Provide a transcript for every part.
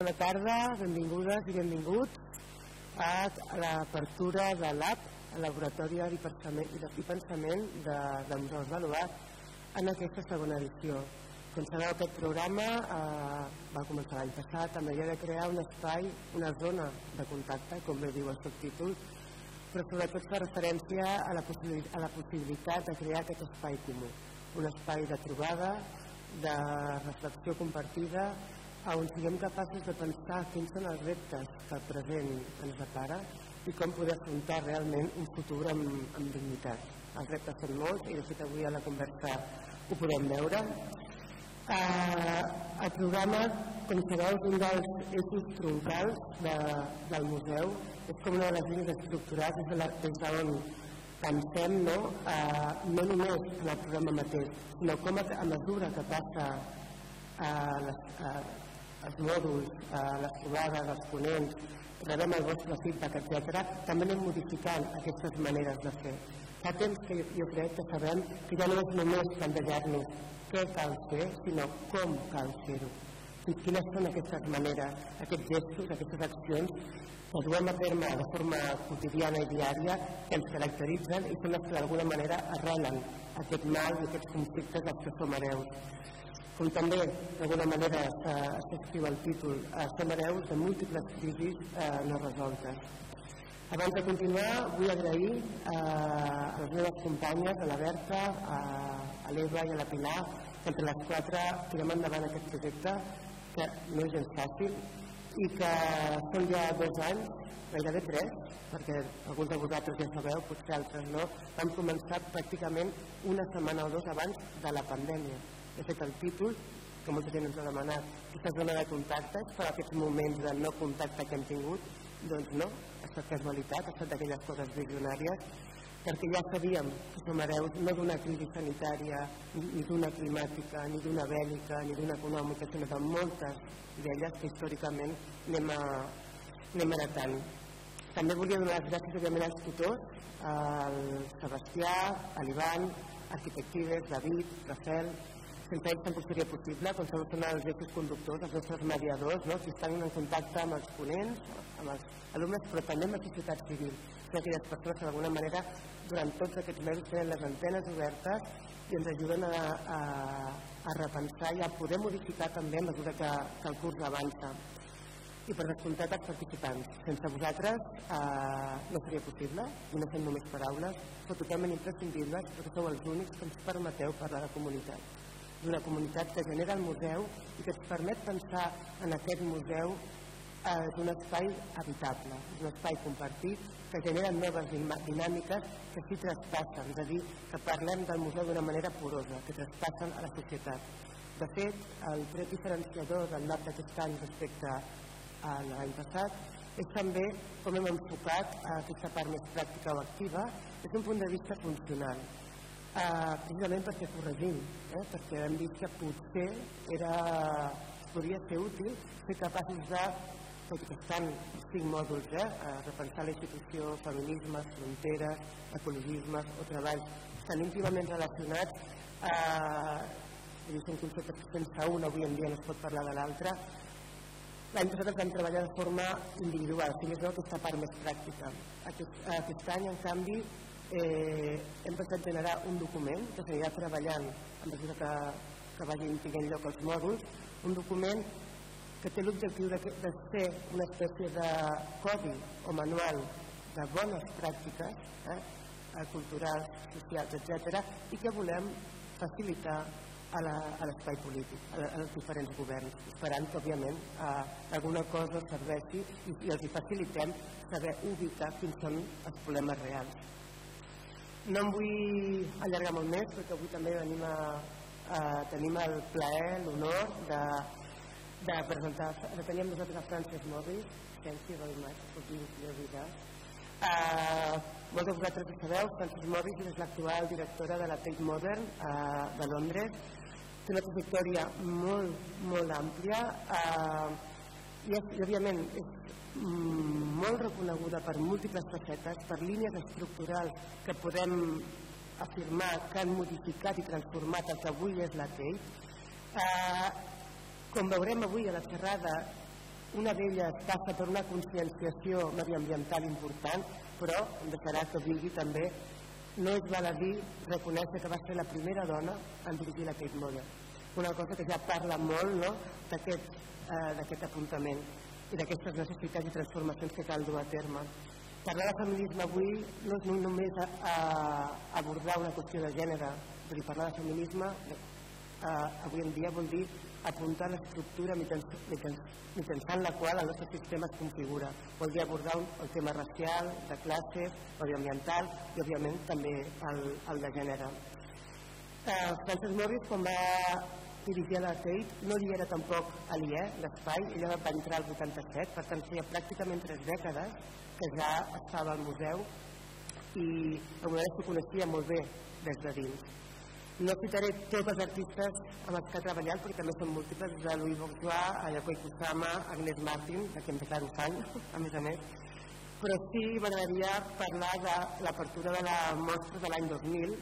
Bona tarda, benvingudes i benvinguts a l'apertura de l'AP, el Laboratori i Pensament de, del Museu Baluat, en aquesta segona edició. Com sabeu, aquest programa eh, va començar l'any passat amb la idea de crear un espai, una zona de contacte, com bé diu el subtítol, però sobretot fa referència a la, a la possibilitat de crear aquest espai comú, un espai de trobada, de reflexió compartida, on siguem capaços de pensar quins són els reptes que el present ens depara i com poder afrontar realment un futur amb, amb dignitat. Els reptes són molts i de fet avui a la conversa ho podem veure. Eh, el programa, com sabeu, és un dels eixos troncals de, del museu, és com una de les línies estructurals des, de des d'on pensem no, eh, no només en el programa mateix, sinó com a, a mesura que passa eh, les, eh, els mòduls, eh, les trobades, els ponents, rebem el vostre feedback, etc., també anem modificant aquestes maneres de fer. Fa temps que jo, jo crec que sabem que ja no és només plantejar-nos què cal fer, sinó com cal fer-ho. I quines són aquestes maneres, aquests gestos, aquestes accions que duem a terme de forma quotidiana i diària que ens caracteritzen i són les que d'alguna manera arrelen aquest mal i aquests conflictes dels que som hereus com també d'alguna manera s'escriu el títol, estem hereus de múltiples crisis eh, no resoltes. Abans de continuar, vull agrair eh, a les meves companyes, a la Berta, a l'Eva i a la Pilar, que entre les quatre tirem endavant aquest projecte, que no és gens fàcil, i que són ja dos anys, gairebé tres, perquè alguns de vosaltres ja sabeu, potser altres no, vam començar pràcticament una setmana o dos abans de la pandèmia de fet el títol, que molta gent ens ha demanat, aquesta zona de contactes per aquests moments de no contacte que hem tingut, doncs no, ha estat casualitat, ha estat d'aquelles coses visionàries, perquè ja sabíem que som hereus no d'una crisi sanitària, ni d'una climàtica, ni d'una bèl·lica, ni d'una econòmica, sinó de moltes d'elles que històricament anem, a, anem heretant. També volia donar les gràcies, òbviament, als tutors, al Sebastià, a l'Ivan, Arquitectives, David, Rafael, ells tampoc seria possible, com són els eixos conductors, els nostres mediadors, no? que estan en contacte amb els ponents, amb els alumnes, però també amb la societat civil. Són aquelles persones que d'alguna manera durant tots aquests mesos tenen les antenes obertes i ens ajuden a, a, a repensar i a poder modificar també a mesura que, que el curs avança. I per descomptat els participants. Sense vosaltres eh, no seria possible, i no són només paraules, però totalment imprescindibles perquè sou els únics que ens permeteu parlar de comunitat d'una comunitat que genera el museu i que ens permet pensar en aquest museu eh, d'un espai habitable, un espai compartit que genera noves dinàmiques que s'hi traspassen, és a dir, que parlem del museu d'una manera porosa, que traspassen a la societat. De fet, el tret diferenciador del NAP d'aquest any respecte a l'any passat és també com hem enfocat aquesta part més pràctica o activa des d'un punt de vista funcional eh, precisament perquè corregim, eh, perquè hem vist que potser era, podria ser útil ser capaços de, tot i que estan cinc mòduls, eh, a repensar la institució, feminismes, fronteres, ecologismes o treball, estan íntimament relacionats eh, un concepte que sense un avui en dia no es pot parlar de l'altre L'any passat vam treballar de forma individual, si més no aquesta part més pràctica. Aquest, aquest any, en canvi, eh, hem pensat generar un document que s'anirà treballant a mesura que, que vagin tinguent lloc els mòduls, un document que té l'objectiu de, de ser una espècie de codi o manual de bones pràctiques eh, culturals, socials, etc. i que volem facilitar a l'espai polític, a, a els diferents governs, esperant que, òbviament, eh, alguna cosa serveixi i, i els facilitem saber ubicar quins són els problemes reals. No em vull allargar molt més perquè avui també venim a, a, tenim el plaer, l'honor de, de presentar, de tenir amb nosaltres a Frances Morris, thank you very much for being here with us. Uh, molts de vosaltres ho sabeu, Frances Morris és l'actual directora de la Tate Modern uh, de Londres. Té una trajectòria molt, molt àmplia uh, i, i òbviament és Mm, molt reconeguda per múltiples facetes, per línies estructurals que podem afirmar que han modificat i transformat el que avui és la TEI. Eh, com veurem avui a la xerrada, una d'elles passa per una conscienciació mediambiental important, però em deixarà que digui també no és baladí reconèixer que va ser la primera dona en dirigir la Kate Model. Una cosa que ja parla molt no? d'aquest eh, apuntament i d'aquestes necessitats i transformacions que cal dur a terme. Parlar de feminisme avui no és només a, a abordar una qüestió de gènere, a dir, parlar de feminisme eh, avui en dia vol dir apuntar l'estructura mitjançant la qual el nostre sistema es configura. Vol dir abordar el tema racial, de classe, mediambiental i, òbviament, també el, el de gènere. Eh, Frances Morris, quan va dirigir la Tate, no hi era tampoc a l'IE, l'espai, ella va entrar al 87, per tant feia pràcticament tres dècades que ja estava al museu i el museu s'ho coneixia molt bé des de dins. No citaré tots els artistes amb els que ha treballat, perquè també són múltiples, de Louis Bourgeois, Ayako Kusama, Agnès Martin, de qui em declaro fan, a més a més, però sí m'agradaria parlar de l'apertura de la mostra de l'any 2000,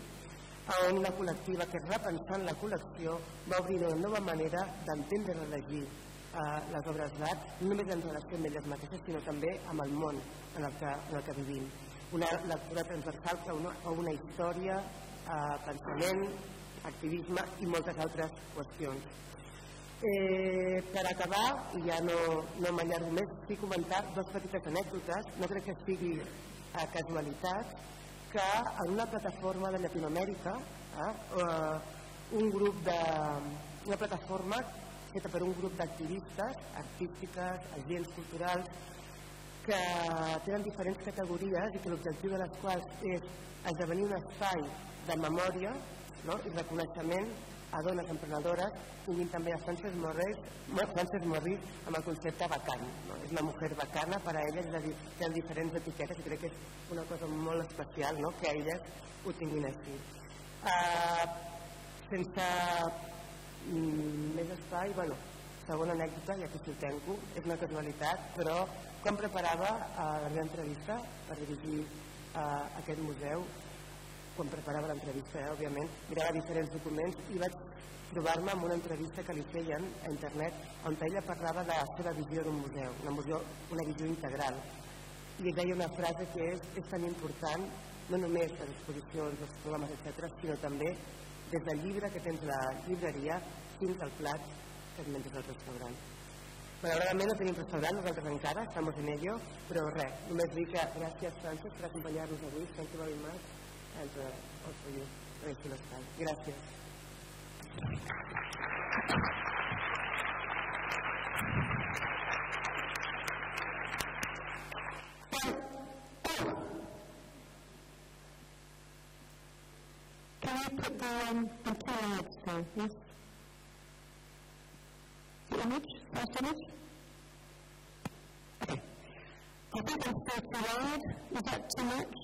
on una col·lectiva que repensant la col·lecció va obrir una nova manera d'entendre i llegir eh, les obres d'art, no només en relació amb elles mateixes, sinó també amb el món en el que, en el que vivim. Una lectura transversal que una, o una història eh, pensament, activisme i moltes altres qüestions. Eh, per acabar, i ja no, no m'allargo més, sí comentar dues petites anècdotes, no crec que sigui a casualitat, que en una plataforma de Llatinoamèrica, eh, eh, un grup de, una plataforma feta per un grup d'activistes, artístiques, agents culturals, que tenen diferents categories i que l'objectiu de les quals és esdevenir un espai de memòria no? i reconeixement a dones emprenedores, tinguin també a Frances Morris, Frances Morris amb el concepte vacant. No? És una mujer bacana per a elles, és a dir, tenen diferents etiquetes i crec que és una cosa molt especial no? que elles ho tinguin així. Uh, sense mm, més espai, bueno, segona anècdota, ja que s'ho tenco, és una casualitat, però quan preparava uh, la meva entrevista per dirigir uh, aquest museu, quan preparava l'entrevista, eh, òbviament, mirava diferents documents i vaig trobar-me amb una entrevista que li feien a internet on ella parlava de la seva visió d'un museu, una, museu, una visió integral. I deia una frase que és, és tan important no només les exposicions, els programes, etc., sinó també des del llibre que tens a la llibreria fins al plat que et menges al restaurant. Malauradament no tenim restaurant, nosaltres encara, estamos en ello, però res, només dir que gràcies, Francesc, per acompanyar-nos avui. Thank you very much and also you, Rachel Stein. Gracias. Can I put the, um, the slides through, yes? Image, first image? Okay. I think I'm still too loud. Is that too much?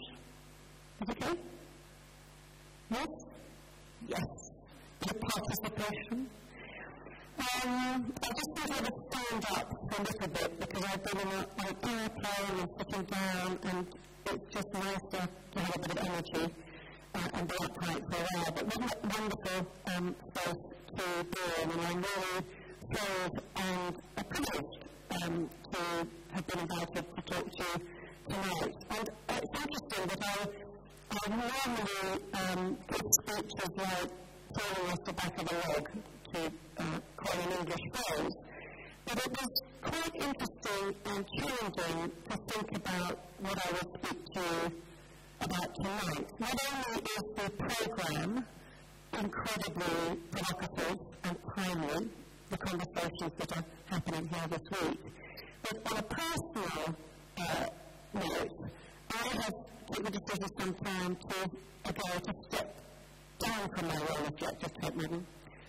Is it okay? Yes? Yes. The participation. Um, I just I would stand up for a little bit because I've been in an airplane and sitting down and it's just nice to, to have a bit of energy uh, and be upright for a while. But it wonderful um, space to be in? And I'm really thrilled and privileged um, to have been invited to talk to you tonight. And it's interesting that I I normally um, give speeches like falling off the back of a log, to uh, an English phrase. But it was quite interesting and challenging to think about what I will speak to you about tonight. Not only is the programme incredibly provocative and timely, the conversations that are happening here this week, but on a personal uh, note, I have taken the decision some time to ago to step down from my role as Director of Tate Modern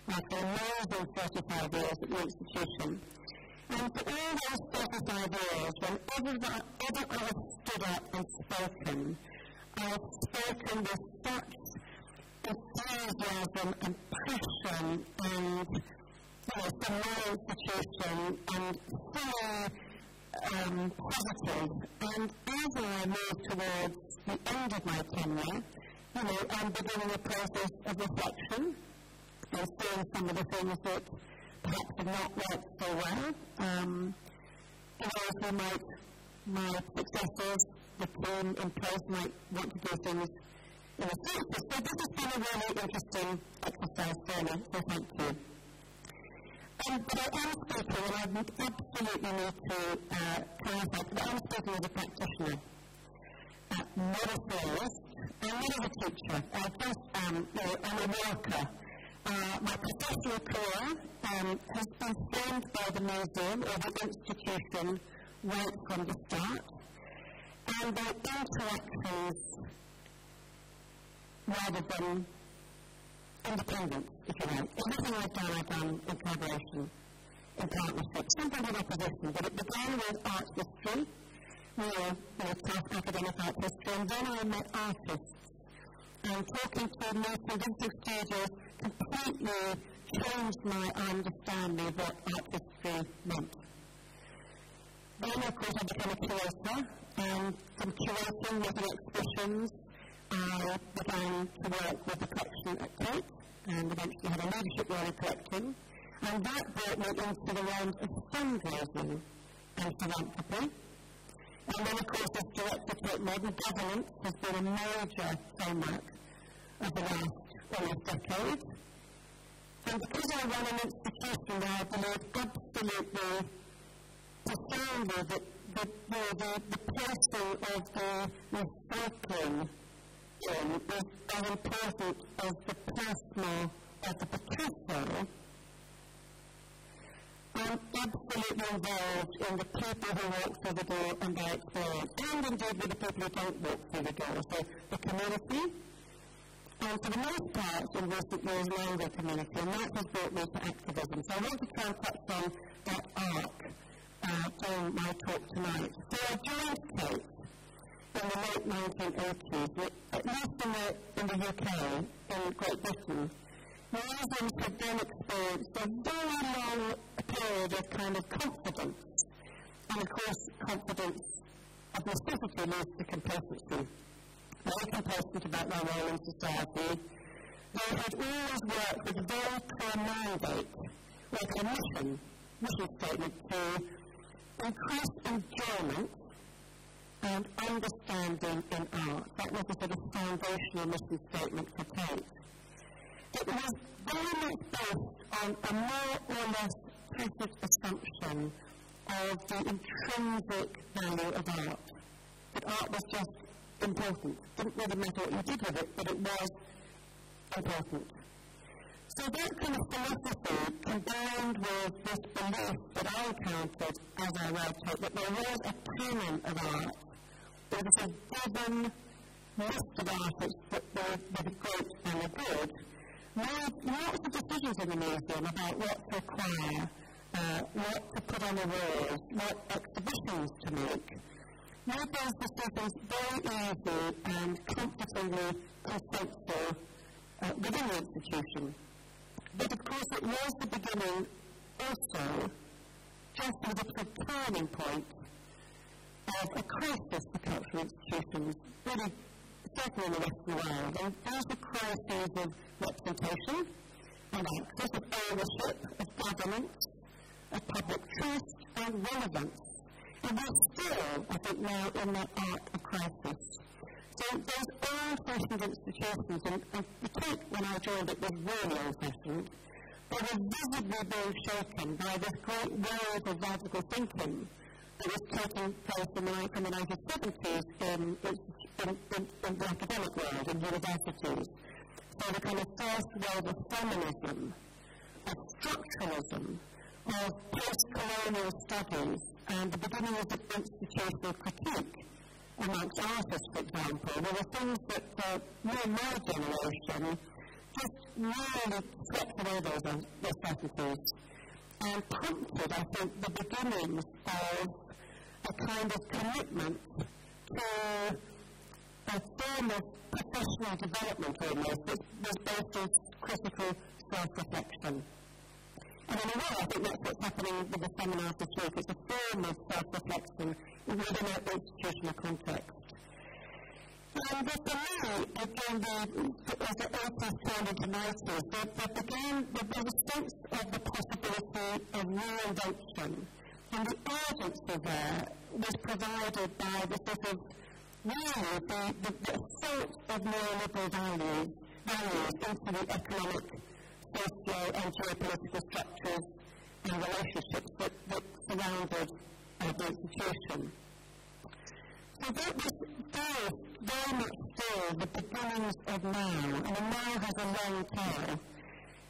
after amazing 35 years at the institution. And for all those 35 years, whenever I have stood up and spoken, I have spoken with such enthusiasm and passion and you know, for my institution and fully um, positive. And as I move towards the end of my tenure, you know, I'm beginning a process of reflection and seeing some of the things that perhaps have not worked so well. Um, ways who might, my successors, the team in place might want to do things in the. So this has been a really interesting exercise for me, so thank you. But I am speaking, and I absolutely need to uh, clarify, but I am speaking as a practitioner, uh, not a theorist, and not as a teacher. I just um, I'm a worker. Uh, my professional career um, has been formed by the museum or the institution right from the start, and by interactions rather than independence, Everything I've done, I've done in collaboration, in partnership, sometimes in opposition, but it began with art history, real, you know, tough academic art history, and then I met artists. And talking to Martin Vincent Studios completely changed my understanding of what art history meant. Then, of course, I became a curator, and from curating, making exhibitions, I began to work with the collection at Tate, and eventually had a leadership role in collecting, and that brought me into the realms of fundraising and philanthropy. And then, of course, as director Tate Modern, governance has been a major hallmark of the last almost decade. And because I run an institution where I believe absolutely profoundly that the, the, the, the placing of the recycling in is as important as the plasma of the Picasso, I'm absolutely involved in the people who walk through the door and their experience, and indeed with the people who don't walk through the door, so the community, and for the most part in recent years, longer community, and that has brought me to activism. So I want to try and touch on that arc uh, during my talk tonight. So I joined Tate in the late 1980s, at least in the, in the UK, in Great Britain, museums had then experienced a very long period of kind of confidence. And of course, confidence of necessity leads to complacency. Very complacent about their role in society. They had always worked with a very clear mandate, with a mission, mission statement to increase enjoyment and understanding in art. That was a sort of foundational mission statement for Tate. It was very much based on a more or less tacit assumption of the intrinsic value of art. That art was just important. Didn't really matter what you did with it, but it was important. So that kind of philosophy combined with this belief that I encountered as I wrote it, that there was a canon of art there was a given list of artists that were, were great and the good, lots of decisions in the museum about what to acquire, uh, what to put on the walls, what exhibitions to make. Made those decisions very easy and comfortingly consensual uh, within the institution. But of course it was the beginning also just as a turning point Uh, of a crisis for cultural institutions, really certainly in the Western world. And there's the crisis of representation and uh, access, of ownership, of governance, of public trust and relevance. And we're still, I think, now in that arc of crisis. So those old-fashioned institutions, and, and the Tate when I joined it was really old-fashioned, they were visibly being shaken by this great wave of radical thinking that was taking place in the, in the 1970s in, in, in, in the academic world, in universities. So the kind of first wave of feminism, of structuralism, of post-colonial studies, and the beginning of the institutional critique amongst artists, for example, there were things that uh, me and my generation just really swept away those, those certainties and prompted, I think, the beginnings of a kind of commitment to a form of professional development almost that was based on critical self-reflection. And in a way, I think that's what's happening with the seminars this week. It's a form of self-reflection within an institutional context. And for me, again, the, as the authors turned into writers, there, there began, there was a sense of the possibility of reinvention And the urgency there was provided by the sort of, really, the, the, the assault of neoliberal values, values into the economic, social and geopolitical structures and relationships that, that surrounded uh, the institution. So that was very, very much still the beginnings of now, and now has a long tail.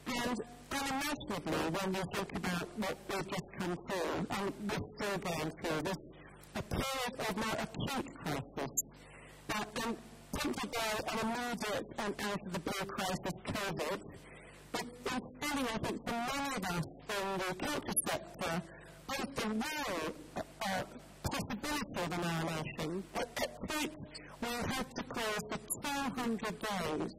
And unimaginably, when you think about what we've just come through, and we're still going through this, a period of more acute crisis, uh, and tempted by an immediate and out of the blue crisis, COVID, but instilling, I think, for many of us in the culture sector, both the real uh, possibility of annihilation, but at peak we had to close for 200 days,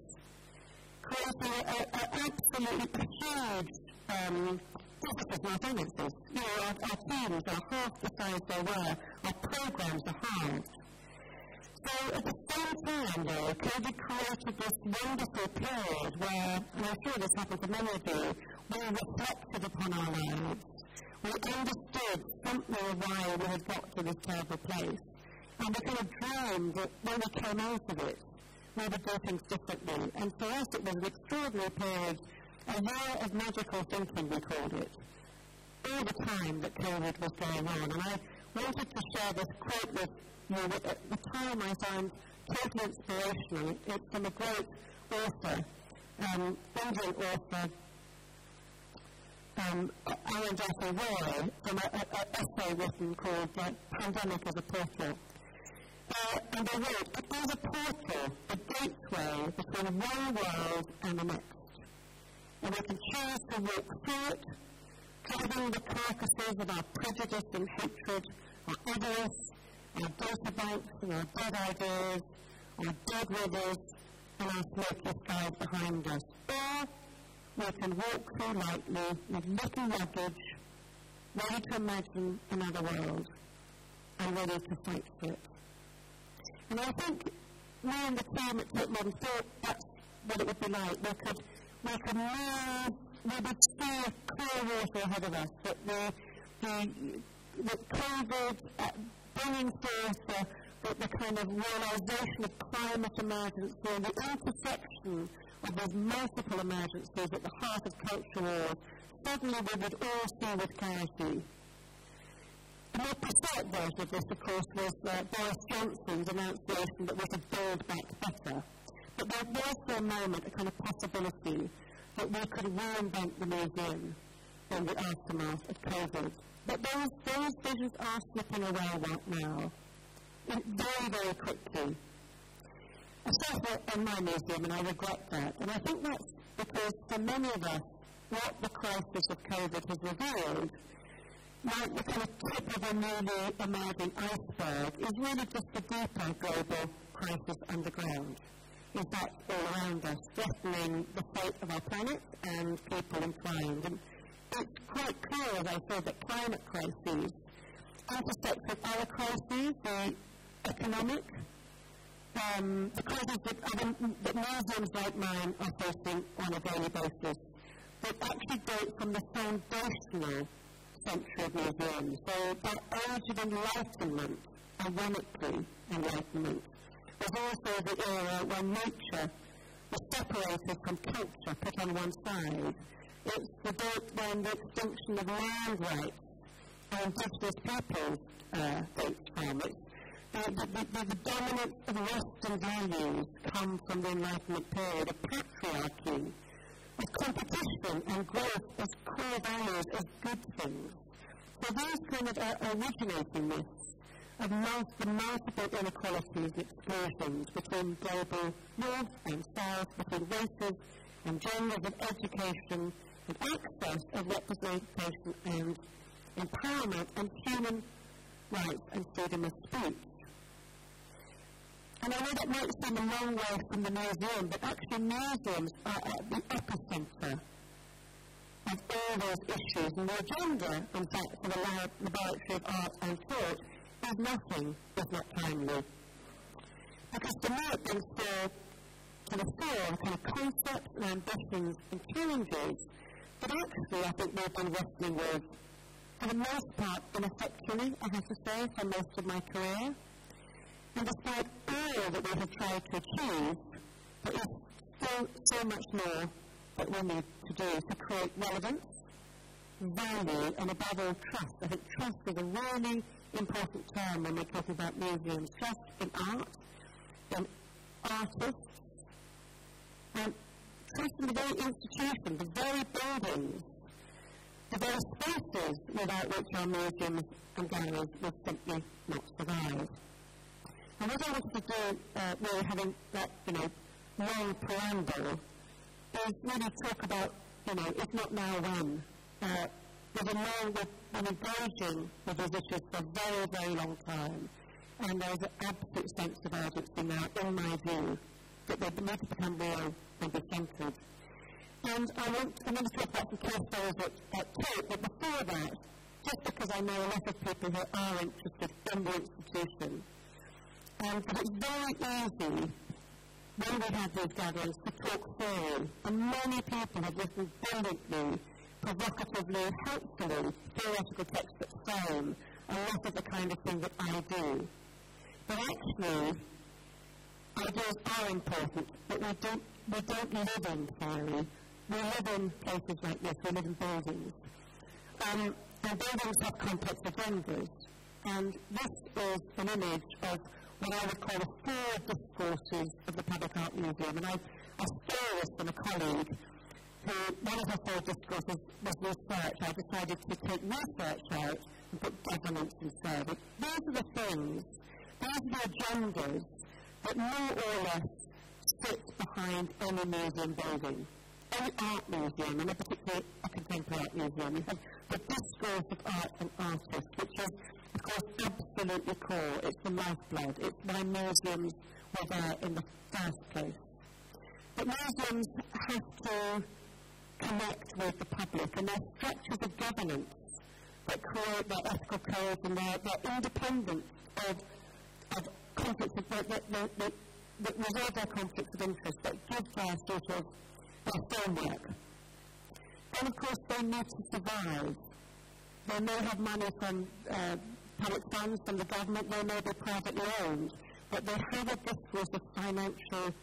creating an absolutely huge um, deficit in our finances. You know, our, our teams are half the size they were, our programs are halved. So at the same time, though, COVID created this wonderful period where, and I'm sure this happened to many of you, we reflected upon our lives we understood something of why we had got to this terrible place. And we kind of dreamed that when we came out of it, we would do things differently. And for us, it was an extraordinary period, a year of magical thinking, we called it, all the time that COVID was going on. And I wanted to share this quote with you at the time I found totally inspirational. It's from a great author, um, Indian author, um, Arundhati Roy from an essay written called uh, Pandemic as a Portal. And they wrote, it is a portal, a gateway between one world and the next. And we can choose to walk through it, cutting the carcasses of our prejudice and hatred, our avarice, our data banks and our dead ideas, our dead rivers, and our smoky skies behind us. Or we can walk through lightly with little luggage, ready to imagine another world and ready to fight for it. And I think me and the team at Tate Modern thought that's what it would be like. We could, we could move, we would see clear water ahead of us, that the, the, the COVID uh, bringing forth the, the, the kind of realization of climate emergency and the intersection of those multiple emergencies at the heart of culture wars, suddenly we would all see with clarity. The more preferred version of this, of course, was uh, Boris Johnson's announcement that we should build back better. But there was for a moment a kind of possibility that we could reinvent the museum in the aftermath of COVID. But those, those visions are slipping away right now, very, very quickly. I that in my museum and I regret that. And I think that's because for many of us, what the crisis of COVID has revealed, like the kind of tip of a newly emerging iceberg, is really just a deeper global crisis underground. In fact, all around us, threatening the fate of our planet and people entwined. And it's quite clear, as I said, that climate crises intersect with other crises, the economic, um, the crises that, other, that museums like mine are facing on a daily basis that actually date from the foundational century of museums. So that age of enlightenment, ironically enlightenment, was also the era when nature was separated from culture, put on one side. It's the date when the extinction of land rights and indigenous peoples uh, dates from. It's the, the, the, dominance of Western values come from the Enlightenment period, of patriarchy, of competition and growth as core values, as good things. So these kind of are originating myths of the multiple inequalities and exclusions between global north and south, between races and genders, of education and access, of representation and empowerment, and human rights and freedom of speech. And I know that might seem a long way from the museum, but actually museums are at the epicenter of all those issues. And the agenda, in fact, for the Laboratory of Art and Thought is nothing if not timely. Because to me it brings forward the fore kind of concepts and ambitions and challenges that actually I think we've been wrestling with for the most part, ineffectually, I have to say, for most of my career. And despite all that we have tried to achieve, there is still so much more that we need to do to create relevance, value, and above all, trust. I think trust is a really important term when we're talking about museums. Trust in art, in artists, and trust in the very institution, the very buildings, the very spaces without which our museums and galleries would simply not survive. And what I wanted to do, uh, really having that, you know, long preamble, is really talk about, you know, if not now, when. Uh, there's a long, we've been engaging with these issues for a very, very long time. And there's an absolute sense of urgency now, in my view, that they need to become real and be centred. And I want, I'm to talk about some case studies at, at Tate, but before that, just because I know a lot of people who are interested in the institution, and it's very easy when we have these gatherings to talk theory, and many people have listened brilliantly, provocatively, helpfully, theoretical textbook frame, a lot of the kind of thing that I do. But actually, ideas are important, but we don't, we don't live in theory. We live in places like this, we live in buildings. Um, and buildings have complex agendas. And this is an image of what I would call the four discourses of the Public Art Museum. And I, I stole this from a colleague who, one of her four discourses was research. I decided to take research out and put governance instead. These are the things, these are the agendas that more or less sit behind any museum building. Any art museum, and in particular a contemporary art museum, you have the discourse of art and artists, which is of course, absolutely core. It's the lifeblood. It's why museums were there in the first place. But museums have to connect with the public, and their structures of governance that create their ethical codes and their, their independence of, of conflicts, of, that, that, that, that, that resolve their conflicts of interest, that give their sort of their framework. And of course, they need to survive. They may have money from uh, public funds from the government, they may be privately owned, but they have a discourse of financial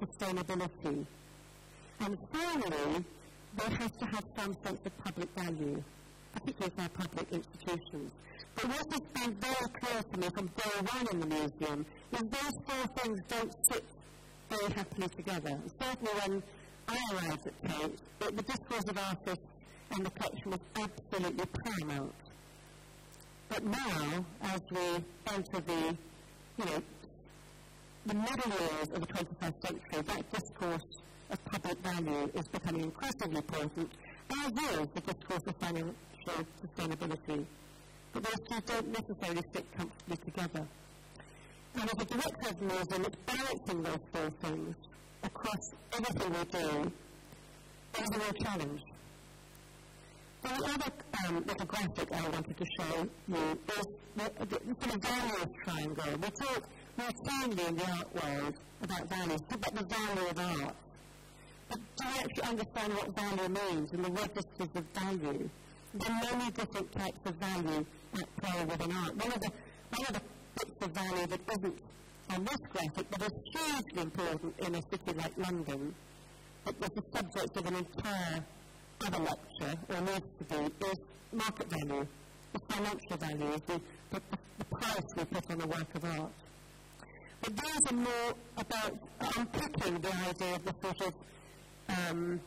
sustainability. And finally, they have to have some sense of public value, particularly for public institutions. But what has been very clear to me from day one in the museum is those four things don't sit very happily together. Certainly when I arrived at Tate, the discourse of artists and the collection was absolutely paramount. But now, as we enter the, you know, the middle years of the 21st century, that discourse of public value is becoming increasingly important, as is the discourse of financial sustainability. But those two don't necessarily sit comfortably together. And as a director of the it's balancing those four things across everything we do is a real challenge. The other um, little graphic I wanted to show you is the, the, the sort of triangle. We talk routinely in the art world about values, talk about the value of art. But do you actually understand what value means and the registers of value? There are many different types of value at play within art. One of the, one of the bits of value that isn't on this graphic, but is hugely important in a city like London, that was the subject of an entire other lecture, or needs to be, is market value, the financial value, the, the, the price we put on a work of art. But these are more about unpicking the idea of the sort of, um,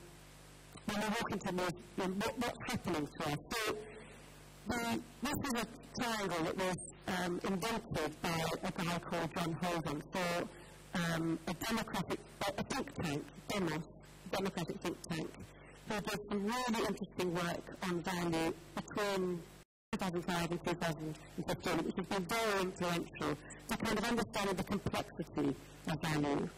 when we walk into a museum, what, what's happening to us. So, the, this is a triangle that was um, invented by a guy called John Holden for um, a democratic, a think tank, Demos, democratic think tank, who did some really interesting work on value between 2005 and 2015, which has been very influential to kind of understanding the complexity of value.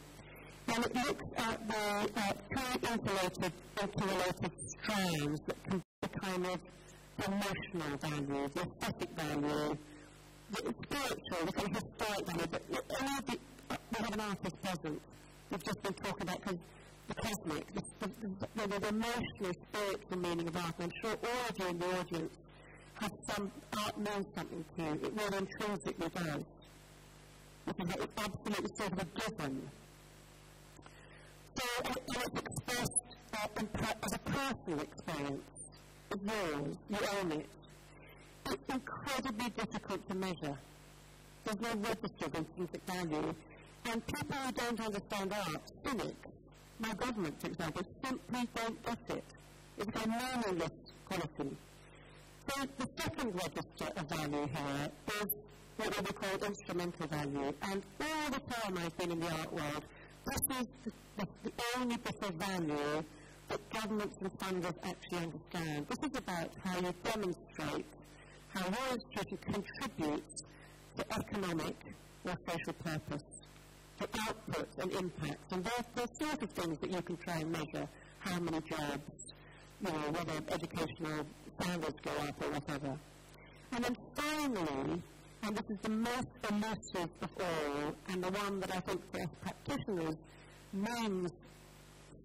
And it looks at the uh, three interrelated, interrelated strands that can be the kind of emotional value, the aesthetic value, the spiritual, the kind of historic value, but the, uh, we have an artist present. We've just been talking about of the cosmic, the, the, the, the emotional, spiritual meaning of art. I'm sure all of you in the audience have some, art means something to you. It really intrinsically does. Because it's absolutely sort of a given. So, and it's expressed uh, as a personal experience. It's yours. You own it. It's incredibly difficult to measure. There's no register of intrinsic value. And people who don't understand art, cynics, my government, for example, simply don't get it. It's a meaningless policy. So the second register of value here is what we would call instrumental value. And all the time I've been in the art world, this is the, the, the only bit of value that governments and funders actually understand. This is about how you demonstrate how your institution contributes to economic or social purpose, to output and impact. And there's the sort of things that you can try and measure, how many jobs, you know, whether educational standards go up or whatever. And then finally, and this is the most elusive of all, and the one that I think for us practitioners means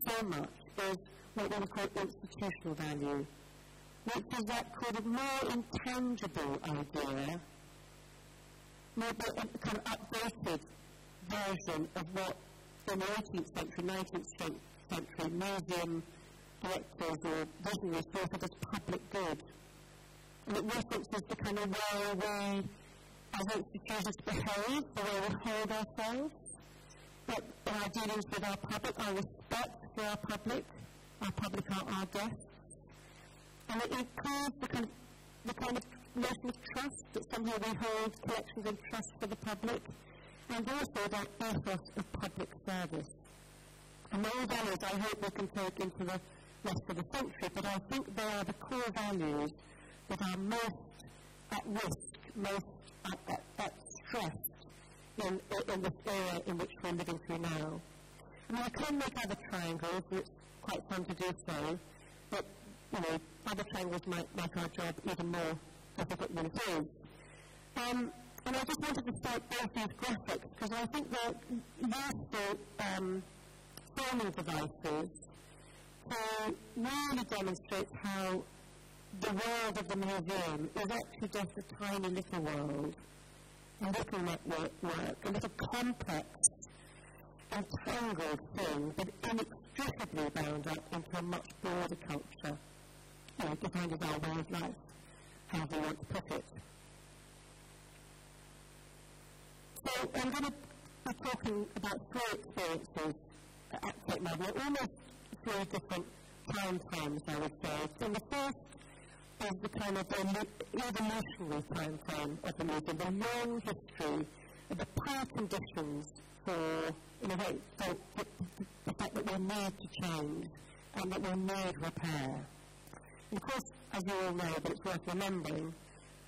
so much, is what we call institutional value, which is that kind of more intangible idea, a kind of updated version of what in the 18th century, 19th century museum directors or visionaries thought of as public good. And it references the kind of way we as institutions behave, the way we hold ourselves, but our dealings with our public, our respect for our public, our public are our guests. And it includes the kind of, the kind of notion of trust that somehow we hold collections in trust for the public, and also that ethos of public service. And those values I hope we can take into the rest of the century, but I think they are the core values that are most at risk, most at, at, at stress in, in this era in which we're living through now. I mean, I can make other triangles, and it's quite fun to do so, but, you know, other triangles might make our job even more difficult than it is. Um, and I just wanted to start both these graphics because I think they're useful um, forming devices to really demonstrate how the world of the museum is actually just a tiny little world, a little network work, a little complex, entangled thing, but inextricably bound up into a much broader culture, you know, defined as our way of life, however you want to put it. So I'm going to be talking about three experiences at Tate Modern, almost three different time frames, I would say. So the first is the kind of evolutionary time frame of the museum, the long history of the poor conditions for, in a way, for the, the, fact that we need to change and that we need repair. Of course, as you all know, but it's worth remembering,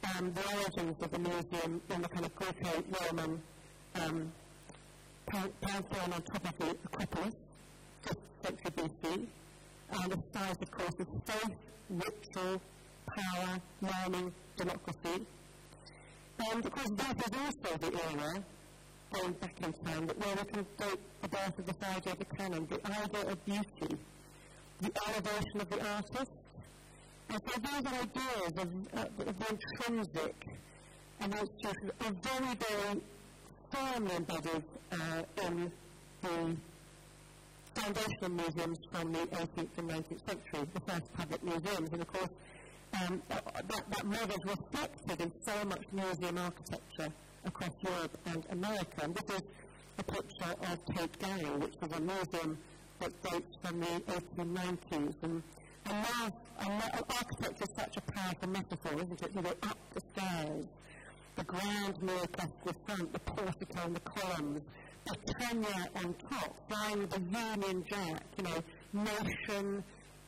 um, the origins of the museum in the kind of Greco-Roman um, pantheon on top of the Acropolis, 5th century BC. And the size, of course, is faith, ritual, power, learning, democracy. And of course, that is also the era, going back in time, where we can date the birth of the the canon, the idea of beauty, the elevation of the artist. And so these ideas of, uh, of the intrinsic and institutions are very, very firmly embedded uh, in the foundational museums from the 18th and 19th century, the first public museums. And of course, um, that, that model is reflected in so much museum architecture across Europe and America. And this is a picture of Tate Gallery, which is a museum that dates from the 1890s. And, and now, architecture is such a powerful metaphor, isn't it? You go up the stairs, the grand the front, the portico and the columns, the Tanya on top, flying the Union Jack, you know, nation,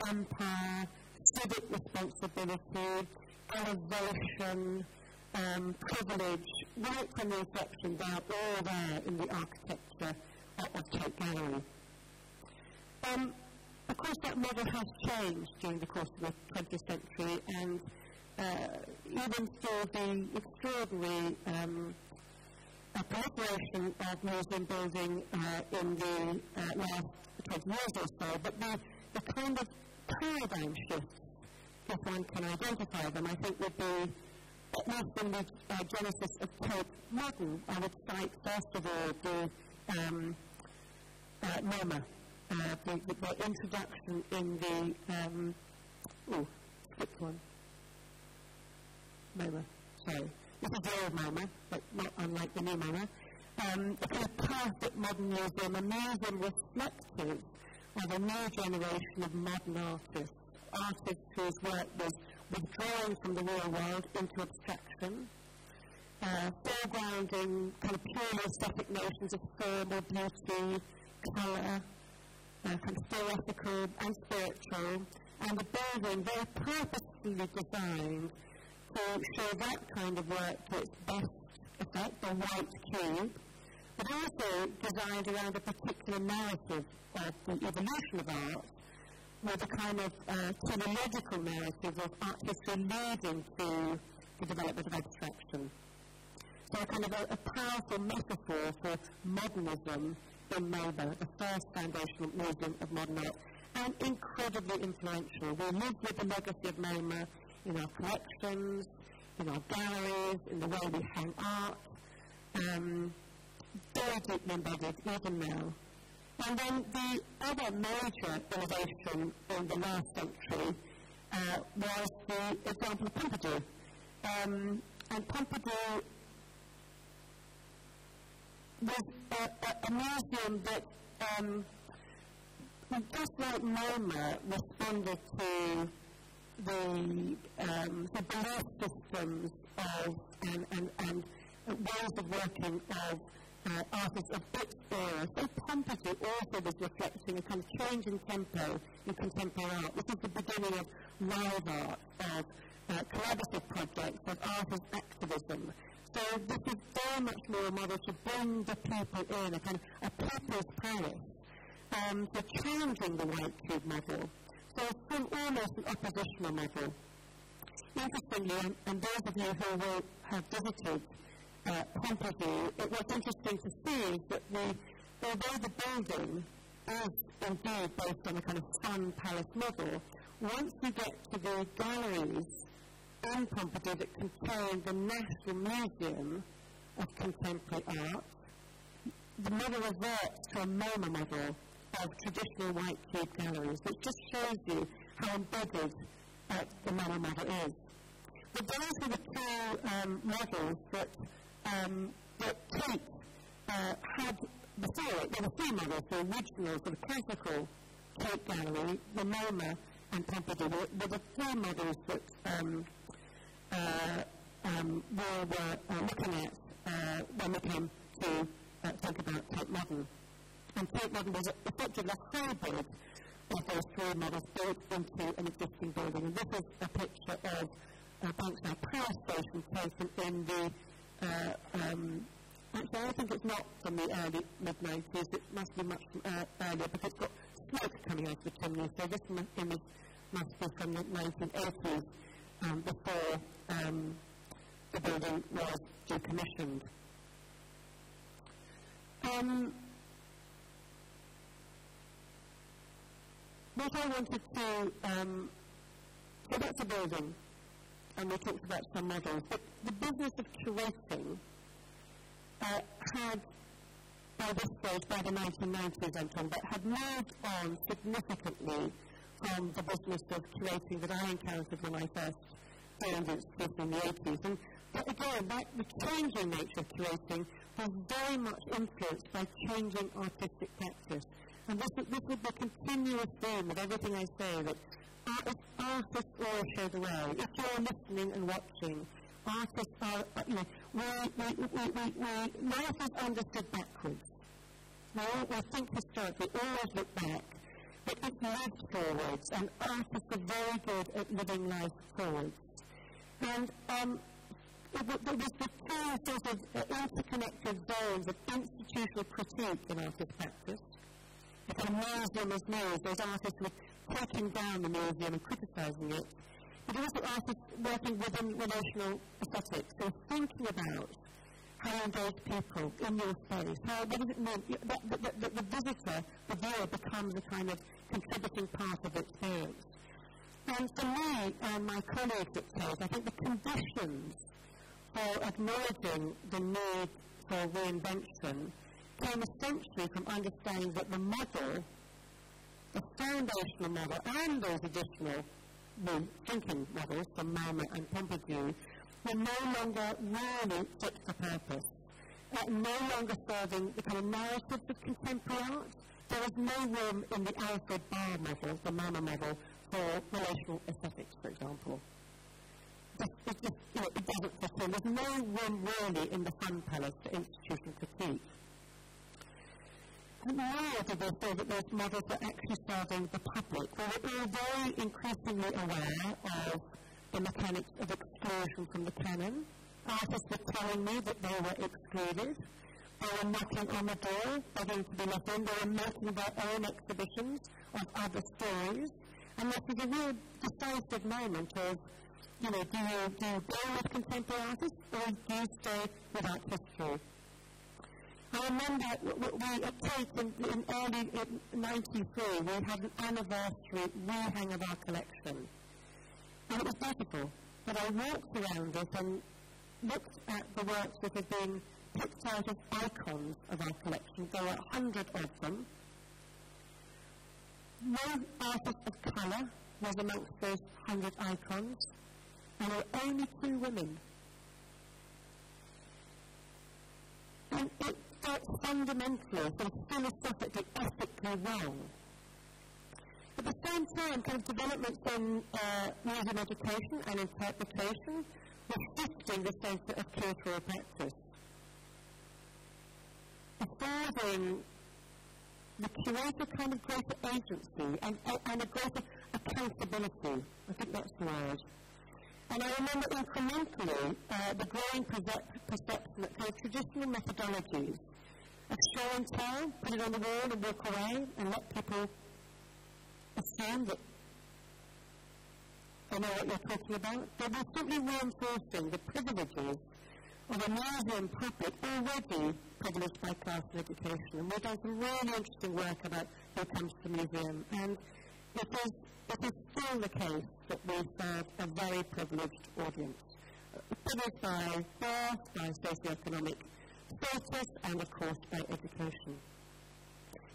empire, civic responsibility, elevation, um, privilege, right from the inception, they are all there in the architecture of Tate Gallery. Um, of course, that model has changed during the course of the 20th century, and uh, even for the extraordinary um, proliferation of museum building uh, in the uh, last 20 years or so, but the, the kind of paradigm shift if one can identify them, I think would be at least in the uh, genesis of Tate Modern, I would cite first of all the um, uh, uh, the, the, introduction in the, um, oh, skipped one. MoMA, sorry. This is the old MoMA, but not unlike the new MoMA. Um, kind of perfect modern museum, a museum reflective of a new generation of modern artists, artists whose work was withdrawing from the real world into abstraction, uh, foregrounding kind of purely aesthetic notions of form or beauty, colour, kind of theoretical and spiritual, and the building very purposefully designed to show that kind of work to its best effect, the white cube, but also designed around a particular narrative of the evolution of art with a kind of uh, chronological narrative of art history leading to the development of abstraction. So a kind of a, a powerful metaphor for modernism in Melbourne, the first foundational movement of modern art, and incredibly influential. We live with the legacy of MoMA in our collections, in our galleries, in the way we hang art, um, very deeply embedded even now. And then the other major innovation in the last century uh, was the example of Pompidou. Um, and Pompidou was a, a, a museum that, um, just like MoMA, responded to the, um, the belief systems of and, and, and ways of working of uh, artists of its era. So Pompidou also was reflecting a kind of change in tempo in contemporary art. This is the beginning of live art, of uh, collaborative projects, of artist activism. So this is very much more a model to bring the people in, a kind of a people's Paris, um, for challenging the white cube model. So from almost an oppositional model. Interestingly, and, and those of you who will have visited uh, Pompidou, it, what's interesting to see is that the, although the building is indeed based on a kind of fun palace model, once you get to the galleries in Pompidou that contain the National Museum of Contemporary Art, the model reverts to a MoMA model of traditional white cube galleries, which just shows you how embedded uh, the MoMA model is. But those are the two um, models that um, that Tate uh, had before it. There were three models, the original, of classical Tate Gallery, the MoMA, and Pompidou. There were three models that um, um, we were uh, looking at uh, when we came to uh, think about Tate Modern. And Tate Modern was effectively a hybrid of those three models built into an existing building. And this is a picture of uh, Bankside Power Station taken in the uh, um, actually, I think it's not from the early mid-90s. It must be much uh, earlier because it's got smoke coming out of the chimney. So this image must be from the 1980s, um, before um, the building was decommissioned. Um, what I wanted to, so that's a building and we talked about some models, but the business of curating uh, had, by this stage, by the 1990s, I'm talking about, had moved on significantly from the business of curating that I encountered when I first joined it in the 80s. And but again, that, the changing nature of curating was very much influenced by changing artistic practice. And this, this would be a continuous theme of everything I say, that artists all show the way. If you're listening and watching, artists are, uh, you know, we, we, we, we, we, life is understood backwards. We, we think historically, always look back, but it's lived forwards, and artists are very good at living life forwards. And um, it, there was the two sort of uh, interconnected zones of institutional critique in artist practice. Kind of museum as news, those artists with taking down the museum and criticising it, but also artists working within relational aesthetics, so thinking about how you engage people in your space. How, what does it mean? The, the, the, the visitor, the viewer, becomes a kind of contributing part of the experience. And for me and my colleagues at Tate, I think the conditions for acknowledging the need for reinvention came essentially from understanding that the model, the foundational model, and those additional thinking models from MoMA and Pompidou were no longer really fit for purpose, uh, no longer serving the kind of narratives of contemporary art. There was no room in the Alfred Barr model, the MoMA model, for relational aesthetics, for example. It, just, you know, it doesn't. There's no room really in the fun palace for institutional critique. And now did they say that those models are actually serving the public? we're all very increasingly aware of the mechanics of exclusion from the canon. Artists were telling me that they were excluded. They were knocking on the door, begging to be in. They were making their own exhibitions of other stories. And this is a real decisive moment of, you know, do you, do you go with contemporary artists or do you stay without history? I remember we at Tate in, in early in 93, we had an anniversary rehang of our collection. And it was beautiful. But I walked around it and looked at the works that had been out as icons of our collection. There were a hundred of them. No artist of colour was amongst those hundred icons, and there were only two women. And it felt fundamentally, sort of philosophically, ethically wrong. At the same time, kind of developments in uh, museum education and interpretation were shifting the sense of curatorial practice, affording the curator kind of greater agency and, and a greater accountability. I think that's the word. And I remember incrementally uh, the growing perception that kind of traditional methodologies of show and tell, put it on the wall and walk away and let people assume that they know what you're talking about. They were simply reinforcing the privileges of a museum public already privileged by class and education. And we've done some really interesting work about who comes to the museum. And it is, it is still the case that we serve a very privileged audience. Privileged by birth, by socioeconomic status, and of course by education.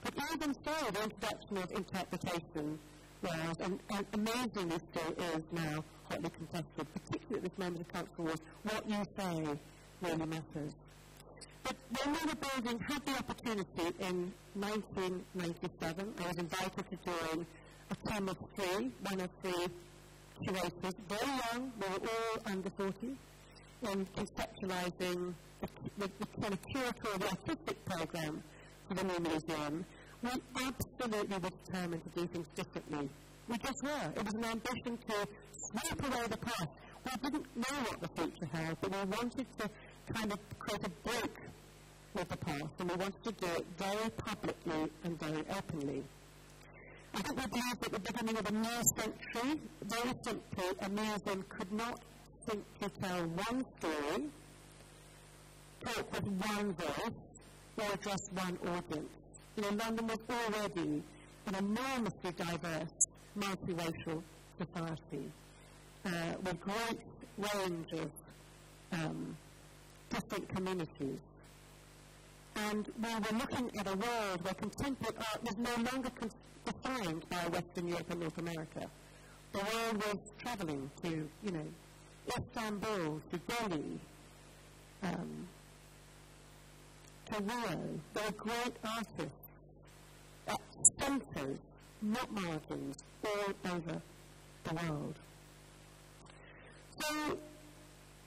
But even so, the introduction of interpretation was, and, and amazingly still is now, hotly contested, particularly at this moment of cultural wars. What you say really matters. But when we were building, had the opportunity in 1997, I was invited to join a team of three, one of three curators, very young, we were all under 40, in conceptualizing the, the, the kind of curatorial artistic program for the new museum. We absolutely were determined to do things differently. We just were. It was an ambition to sweep away the past. We didn't know what the future held, but we wanted to kind of create a break with the past, and we wanted to do it very publicly and very openly. I think we believe that at the beginning of a new century, very simply, a museum could not simply tell one story, talk with one voice, or address one audience. You know, London was already an enormously diverse, multiracial society uh, with great range of um, different communities. And we were looking at a world where contemporary art was no longer defined by Western Europe and North America. The world was travelling to, you know, Istanbul, to Delhi, um, to Rio. There were great artists at centres, not margins, all over the world. So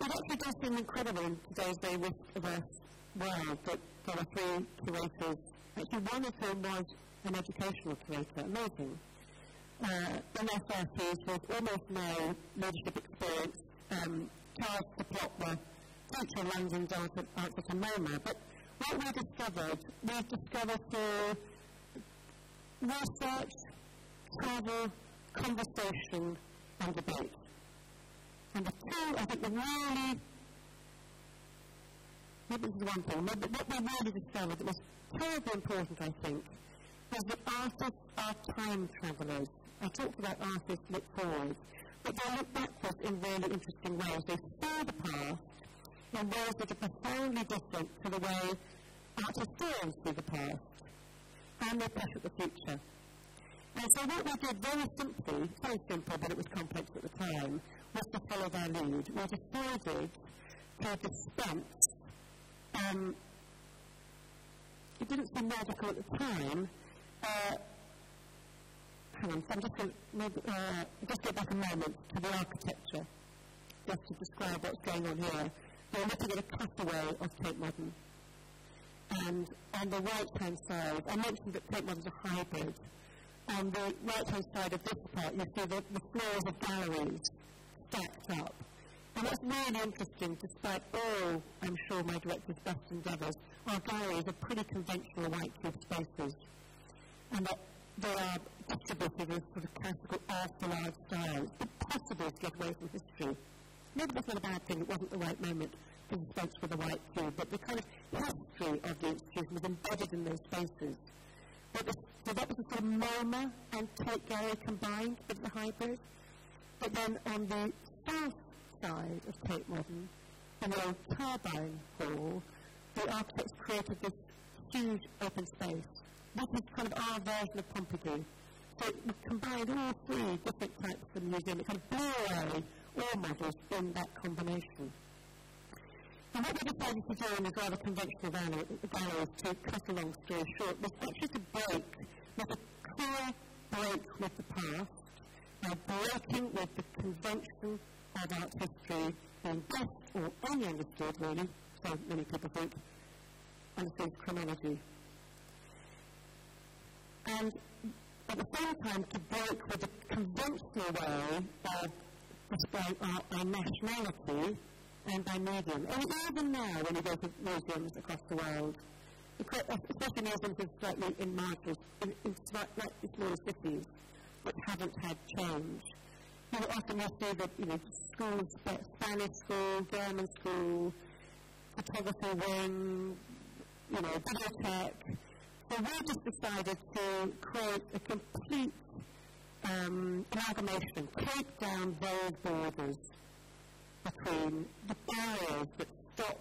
it actually does seem incredible in today's very risk-averse world that there are three curators, actually one of whom was an educational curator, amazing. Uh, in their 30s with almost no leadership experience, um, to plot the future London's answer, answer to MoMA. But what we discovered, we discovered through research, travel, conversation, and debate. And the two, I think, the really, maybe this is one thing, but what we really discovered that was terribly important, I think, was that artists are time travelers. I talked about artists look forward, but they look backwards in really interesting ways. They see the past in ways that are profoundly different to the way art historians see the past, and they push at the future. And so what we did very simply, very simple, but it was complex at the time, was to follow their lead. We decided to dispense um, it didn't seem logical at the time. Uh, hang on, so I'm just going to uh, just go back a moment to the architecture, just to describe what's going on here. We're looking at a cutaway of Tate Modern. And on the right-hand side, I mentioned that Tate Modern's a hybrid. On the right-hand side of this part, you see the, the floors of galleries stacked up. And what's really interesting, despite all, I'm sure, my director's best endeavours, our galleries are pretty conventional white cube spaces. And that they are distributed in sort of classical art style. It's impossible to get away from history. Maybe that's not a bad thing, it wasn't the right moment to dispense with the white cube, but the kind of history of the institution was embedded in those spaces. But so that was a sort of MoMA and Tate Gallery combined with the hybrid. But then on the south side of Tate Modern, in the old Turbine Hall, the architects created this huge open space. This is kind of our version of Pompidou. So we combined all three different types of the museum. It kind of blew away all models in that combination. And what we decided to do in this rather conventional gallery to cut a long story short, was actually to break, make a clear break with the past, by breaking with the convention of art history being best or only understood, really, so many people think, understood chronology. And at the same time, to break with the conventional way of displaying our, our nationality and by medium. And even now, when you go to museums across the world, especially museums in slightly in markets, in, in slightly smaller cities, that haven't had change, you know, often you see that, you know, schools, Spanish school, German school, photography wing, you know, bibliotech. So we just decided to create a complete um, amalgamation, take down those borders between the barriers that stop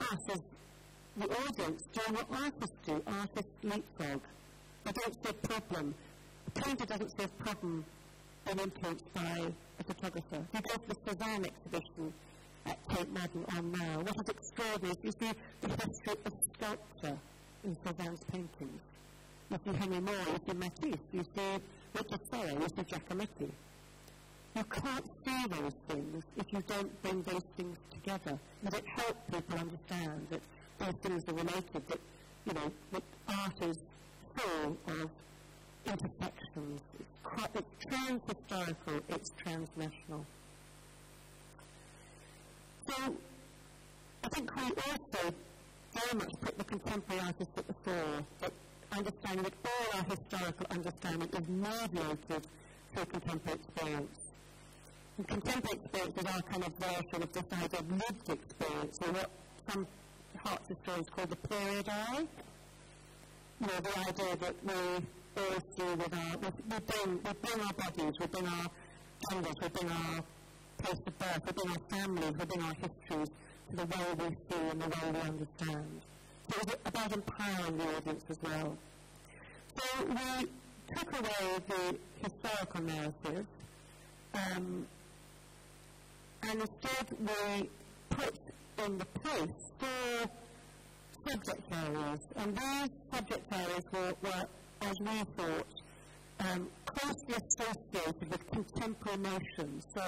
us as the audience doing what artists do, artists leapfrog. They don't see a problem. The painter doesn't a problem been influenced by a photographer. You go to the Cezanne exhibition at Tate Modern on now, what is extraordinary is you see the history of sculpture in Cezanne's paintings. You see Henry Moore, you see Matisse, you see Richard Serra, you see Giacometti. You can't see those things if you don't bring those things together. And it helps people understand that those things are related, that, you know, that art is full of intersections. It's, it's trans-historical, it's transnational. So I think we also very much put the contemporary artist at the fore, that understanding that all our historical understanding is mediated through contemporary experience. And contemporary experience is our kind of version of this idea of lived experience, or what some art historians call the period eye. You know, the idea that we through with our, bring, we bring our bodies, bring our genders, bring our place of birth, bring our families, bring our histories to the way we see and the way we understand. So it's about empowering the audience as well. So we took away the historical narrative um, and instead we put in the place four subject areas. And these subject areas were, were as we thought, um, closely associated with contemporary notions. So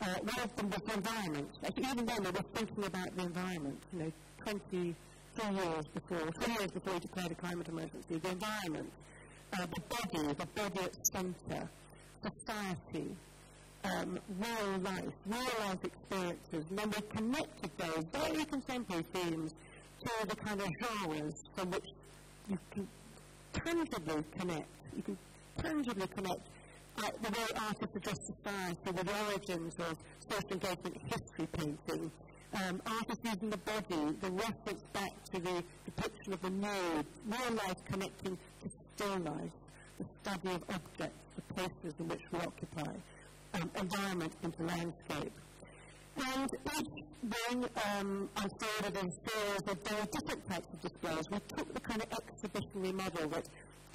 uh, one of them was the environment. Even then, they were thinking about the environment. You know, 23 years before, 20 years before we declared a climate emergency, the environment, uh, the body, the body at centre, society, um, real life, real life experiences, and then we connected those very contemporary themes to the kind of genres from which you can tangibly connect. You can tangibly connect uh, the way artists address society with the origins of social engagement history painting. Um, artists using the body, the reference back to the depiction of the nude, real life connecting to still life. the study of objects, the places in which we occupy, um, environment into landscape. And each then um, unfolded in series of very different types of displays. We took the kind of exhibitionary model that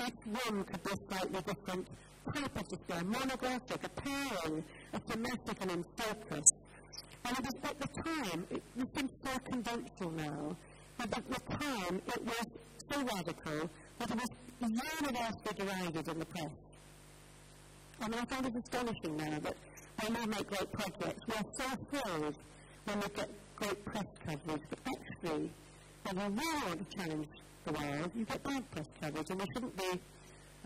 each room could be a slightly different type of display, monographic, a pairing, a thematic and in focus. And it was at the time, it, it seems so conventional now, but at the time it was so radical that it was universally derided in the press. I mean, I find it astonishing now that they may make great projects. We are so thrilled when we get great press coverage, but actually, when you really want to challenge the world, you get bad press coverage, and we shouldn't be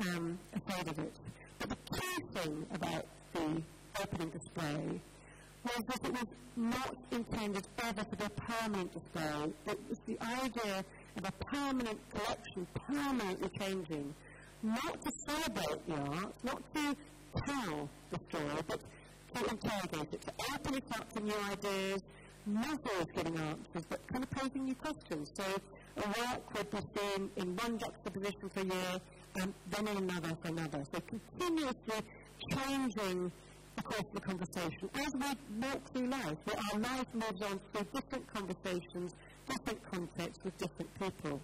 um, afraid of it. But the key thing about the opening display was that it was not intended ever to be a permanent display. It was the idea of a permanent collection, permanently changing, not to celebrate the art, not to tell the story, but to interrogate it, to open it up to new ideas, not always getting answers, but kind of posing new questions. So a work would be seen in one juxtaposition for a year, and then in another for another. So continuously changing the course of the conversation. As we walk through life, our life moves on through different conversations, different contexts with different people.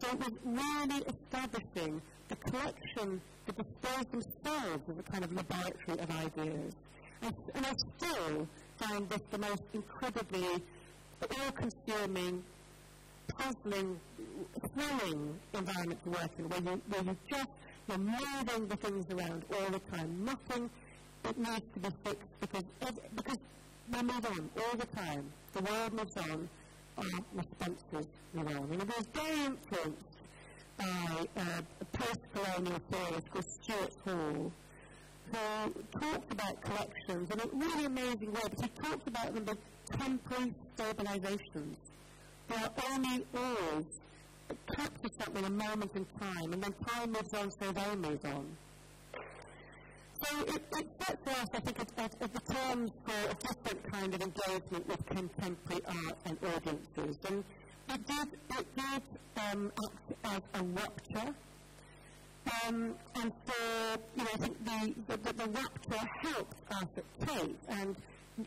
So it was really establishing the collection, the displays themselves as a kind of laboratory of ideas. And, I still find this the most incredibly all-consuming, puzzling, thrilling environment to work in, where you, where you just, you're moving the things around all the time. Nothing that needs to be fixed because, because we move on all the time. The world moves on, our responses move on. And it was very influenced by uh, a post-colonial theorist called Stuart Hall, who talked about collections in a really amazing way, but he talked about them as temporary stabilizations. They are only always capture something a moment in time, and then time moves on, so they move on. So it, it sets for us, I think, at the terms for a different kind of engagement with contemporary art and audiences. And it did, it did um, act as a rupture um, and so, you know, I think the, the, the Raptor helped us at Tate, and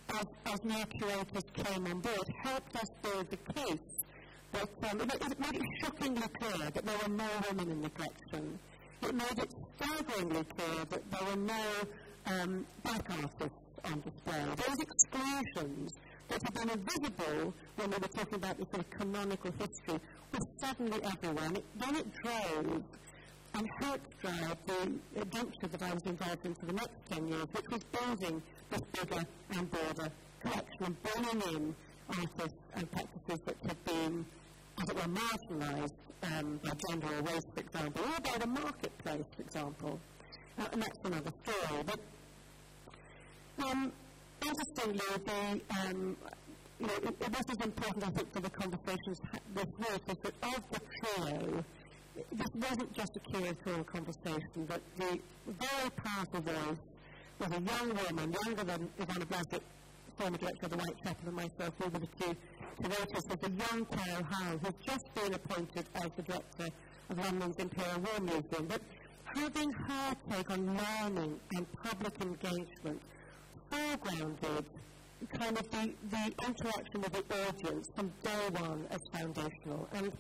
as, as new curators came on board, helped us build the case that um, it, it made it shockingly clear that there were no women in the collection. It made it staggeringly clear that there were no um, black artists on display. Those exclusions that had been invisible when we were talking about the sort of canonical history were suddenly everywhere. And it, then it drove and helped drive the adventure that I was involved in for the next 10 years, which was building this bigger and broader collection and bringing in artists and practices that had been, as it were, marginalised um, by gender or race, for example, or by the marketplace, for example. Uh, and that's another story. But um, interestingly, the, um, you know, it, it was as important, I think, for the conversations this week, is that of the trio, this wasn't just a curatorial conversation, but the very powerful voice was a young woman, younger than Iwona Blazwick, former director of the Whitechapel, and myself, who were the two curators, was a young Caro Howell, who's just been appointed as the director of London's Imperial War Museum. But having her take on learning and public engagement foregrounded kind of the, the interaction with the audience from day one as foundational. And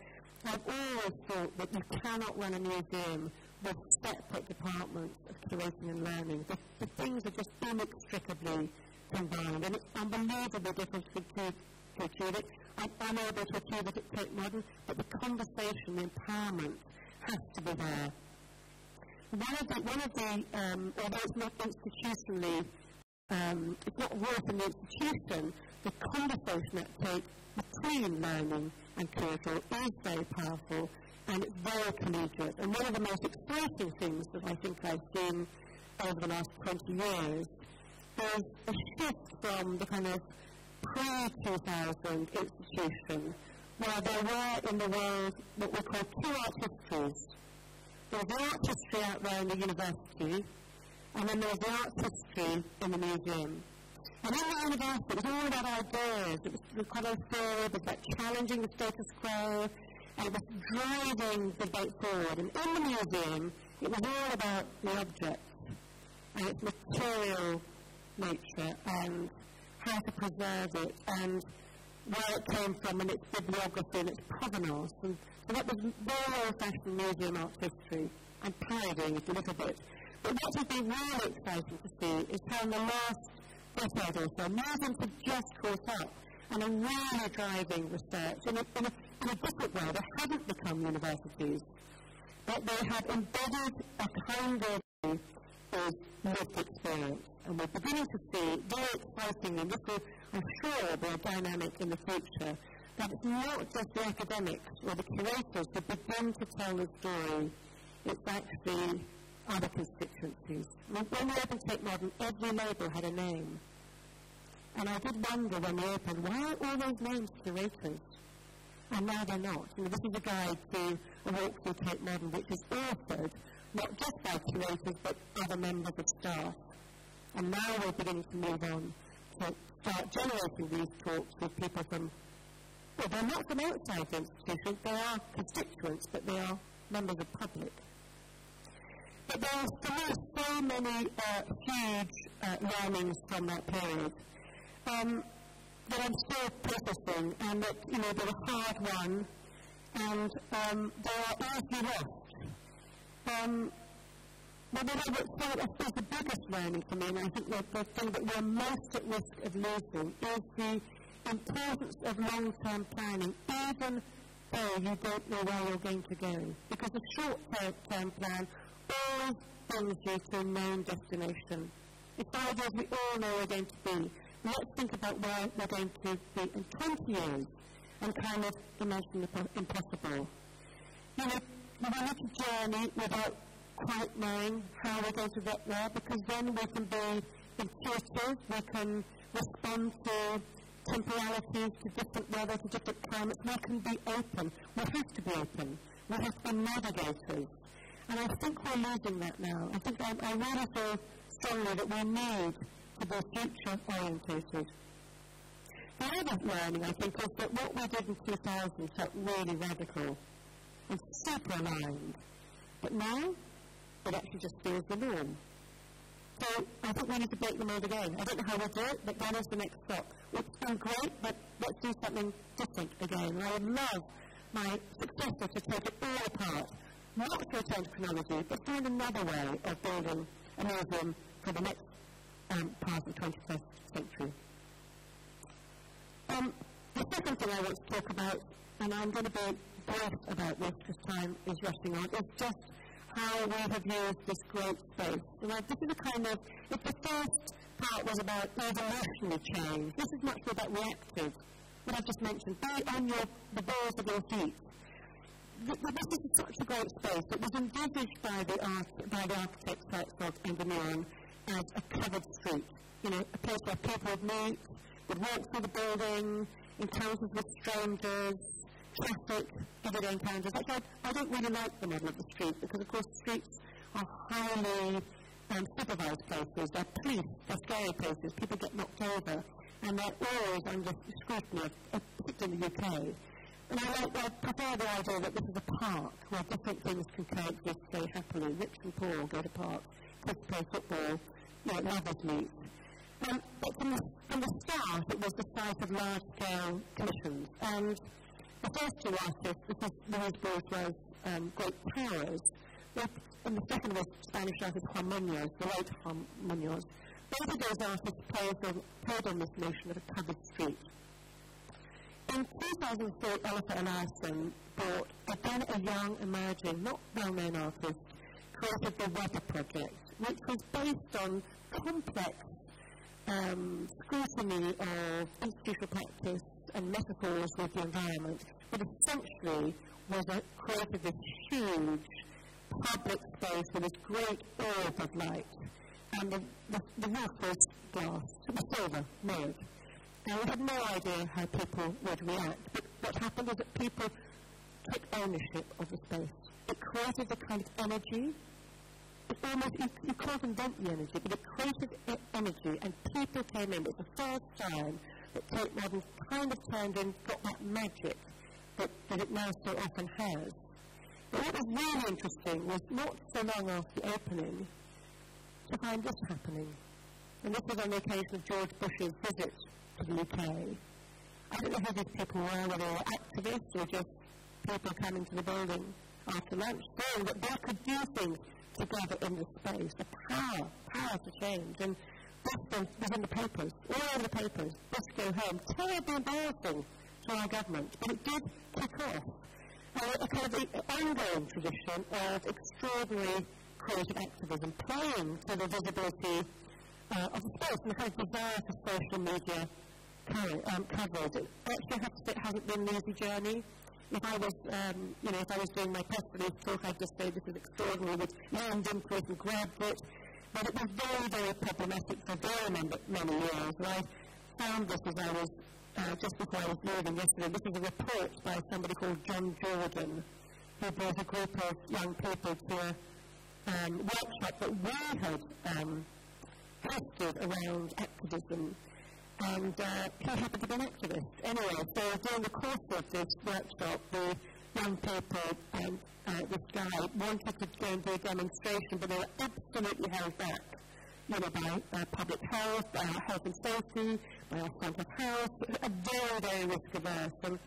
I've always thought that you cannot run a museum with separate departments of curating and learning. The, the things are just inextricably combined, and it's unbelievably difficult to, to achieve it. I'm unable to achieve it at Tate Modern, but the conversation, the empowerment has to be there. One of the, one of the um, although it's not institutionally, um, it's not worth in the institution, the conversation at Tate between learning and curatorial is very powerful and it's very collegiate. And one of the most exciting things that I think I've seen over the last 20 years is a shift from the kind of pre-2000 institution where there were in the world what we call two art histories. There was the art history out there in the university, and then there was the art history in the museum. And in the university, it was all about ideas. It was the of theory, it was about challenging the status quo, and it was driving the debate forward. And in the museum, It was all about the object and its material nature and how to preserve it and where it came from and its bibliography and its provenance. And so that was very old-fashioned museum art history. Parodying it a little bit. But what has been really exciting to see is how in the last decade or so, museums have just caught up and are really driving research in a, in a, in a different way. They haven't become universities, but they have embedded a kind of of lived experience. And we're beginning to see very exciting, and this will, I'm sure, be a dynamic in the future, that it's not just the academics or the curators who begin to tell the story, it's actually other constituencies. When we opened Tate Modern, every label had a name. And I did wonder when we opened, why are all those names curators? And now they're not. You know, this is a guide to a walk through Tate Modern, which is authored not just by curators, but other members of staff. And now we're beginning to move on to start generating these talks with people from, well, they're not from outside the institution, they are constituents, but they are members of public. But there are so many uh, huge uh, learnings from that period um, that I'm still processing, and that, you know, they're a hard won, and um, they are easily lost. Um, but I would say, I suppose the biggest learning for me, and I think that the thing that we're most at risk of losing, is the importance of long-term planning, even though you don't know where you're going to go. Because a short-term plan always brings you to a known destination. It's ideas we all know we're going to be. Let's think about where we're going to be in 20 years and kind of imagine the impossible. You know, we need to journey without quite knowing how we're going to get there because then we can be intuitive, we can respond to temporalities, to different weather, to different climates. We can be open. We have to be open. We have to be navigators. And I think we're losing that now. I think I, I really feel strongly that we need to be future orientated. The other learning, I think, is that what we did in 2000 felt really radical and super aligned. But now, it actually just feels the norm. So I think we need to break the mold again. I don't know how we'll do it, but that is the next step. It's been great, but let's do something different again. And I would love my successor to take it all apart, not to to chronology, but find another way of building a museum for the next um, part of the 21st century. Um, the second thing I want to talk about, and I'm going to be brief about this because time is rushing on, is just how we have used this great space. Know, this is a kind of, if the first part was about evolutionary change, this is much more about reactive. What I've just mentioned, be on your, the balls of your feet. This is such a great space. It was envisaged by the, by the architect Herzog and de Meuron as a covered street. You know, a place where people would meet, would walk through the building, encounters with strangers, traffic, everyday encounters. Actually, I, I don't really like the model of the street because, of course, streets are highly um, supervised places. They're police, they're scary places. People get knocked over, and they're always under scrutiny, particularly in the UK. And I, like, prefer the idea that this is a park where different things can coexist very happily. Rich and poor go to parks, kids play football, you know, lovers meet. Um, but from the, from the start, it was the site of large-scale commissions. And the first two artists, this is Louise Bourgeois' um, Great Towers, and the second was Spanish artist Juan Munoz, the late Juan Munoz. Both of those artists played on, played on this notion of a covered street. In 2004, Olafur Eliasson brought, again a young, emerging, not well-known artist, created the Weather Project, which was based on complex um, scrutiny of institutional practice and metaphors with the environment, but essentially was a, created this huge public space with this great orb of light. And the, the, the roof was glass, silver, made. And we had no idea how people would react, but what happened is that people took ownership of the space. It created the kind of energy it almost, you, you can't invent the energy, but it created energy, and people came in. It's the first time that Tate Modern kind of turned in, got that magic that, that it now so often has. But what was really interesting was not so long after the opening to find this happening. And this was on the occasion of George Bush's visit the UK. I don't know who these people were, whether they were activists or just people coming to the building after lunch, saying that they could do things together in this space. The power, power to change. And this was in the papers, all in the papers. Go home. Terribly embarrassing to our government. But it did kick off uh, a kind of ongoing tradition of extraordinary creative activism, playing to the visibility uh, of the space and the kind of desire for social media um, coverage. It, actually, I to it hasn't been an easy journey. If I was, um, you know, if I was doing my press release talk, I'd just say this is extraordinary, with into it and grabbed it. But it was very, very problematic for very many, many years. And I found this as I was, uh, just before I was leaving yesterday, this is a report by somebody called John Jordan, who brought a group of young people to a um, workshop that we had um, hosted around activism. And uh, he happened to be an activist. Anyway, so during the course of this workshop, the young people and uh, this guy wanted to go and do a demonstration, but they were absolutely held back. You know, by uh, public health, by health and safety, by our front of house, a very, very risk averse. And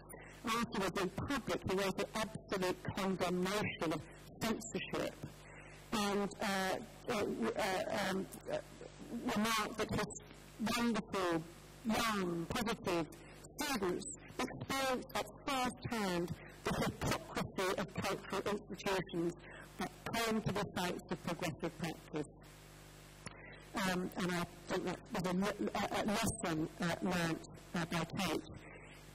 afterwards, in public, he wrote an absolute condemnation of censorship and uh, uh, uh, um, remarked that his wonderful, young, positive students experienced at first hand the hypocrisy of cultural institutions that claim to be sites of progressive practice. Um, and I think that was a, a, lesson uh, learnt uh, by Tate.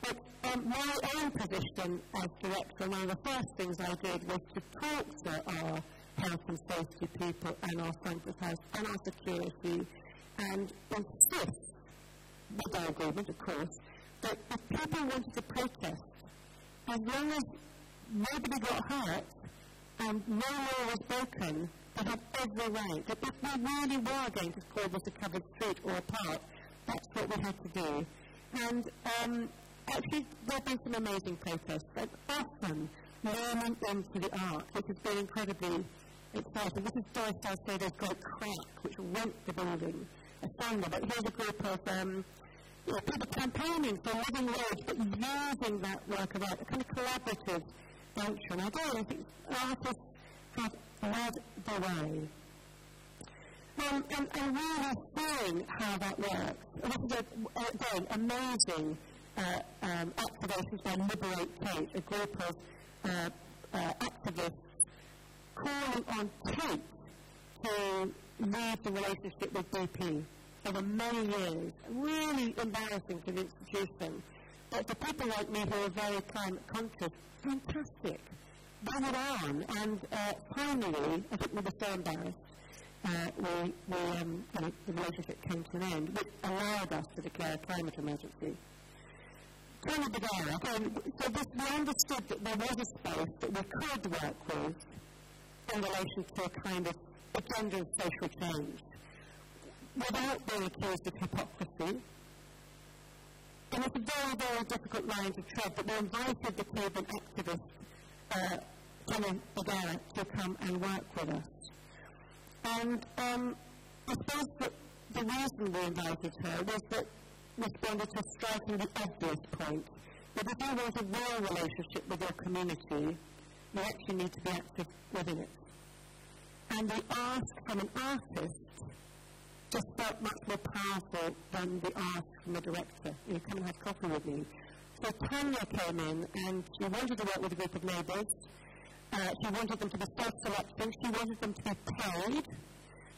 But um, my own position as director, one of the first things I did was to talk to our health and safety people and our front house and our security and insist, with our agreement of course, that if people wanted to protest, as long as nobody got hurt and no law was broken, they had every right. That if we really were going to call this a covered street or a park, that's what we had to do. And um, actually, there have been some amazing protests, and often learning into the arts, which has been incredibly exciting. This is Doris Salcedo's great crack, which rent the building asunder. But here's a group of um, you know, people campaigning for a living wage, but using that work of art, a kind of collaborative venture. And I don't think artists have led the way. Um, and, and really seeing how that works. And this is, a, again, amazing uh, um, activations by Liberate Tate, a group of uh, uh, activists calling on Tate to leave the relationship with BP over many years. Really embarrassing for the institution. But for people like me who are very climate conscious, fantastic. Bring it on. And uh, finally, I think we were so embarrassed. Uh, we, we, um, the relationship came to an end, which allowed us to declare a climate emergency. Tony again, so this, we understood that there was a space that we could work with in relation to a kind of agenda of social change without being accused of hypocrisy. And it's a very, very difficult line to tread, but we invited the Cuban activist, uh, Tania Bruguera, to come and work with us. And um, I suppose that the reason we invited her was that responded to a strikingly obvious point that if you want a real relationship with your community, you actually need to be active within it. And the ask from an artist just felt much more powerful than the ask from a director. You know, come and have coffee with me. So Tanya came in and she wanted to work with a group of neighbours. Uh, she wanted them to be self-selecting. She wanted them to be paid.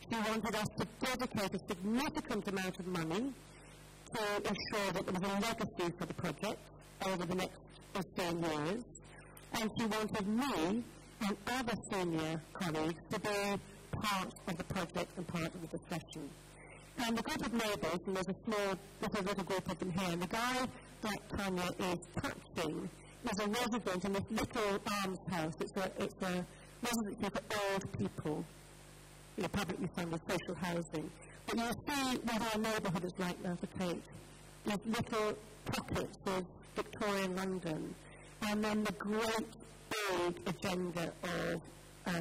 She wanted us to dedicate a significant amount of money to ensure that there was a legacy for the project over the next 15 years. And she wanted me and other senior colleagues to be part of the project and part of the discussion. And the group of neighbours, and there's a small, a little group of them here, and the guy that Tanya is touching is a resident in this little almshouse. It's a, it's a residency for old people, you know, publicly funded social housing. But you'll see what our neighbourhood is like now for Tate. These little pockets of Victorian London and then the great big agenda of uh,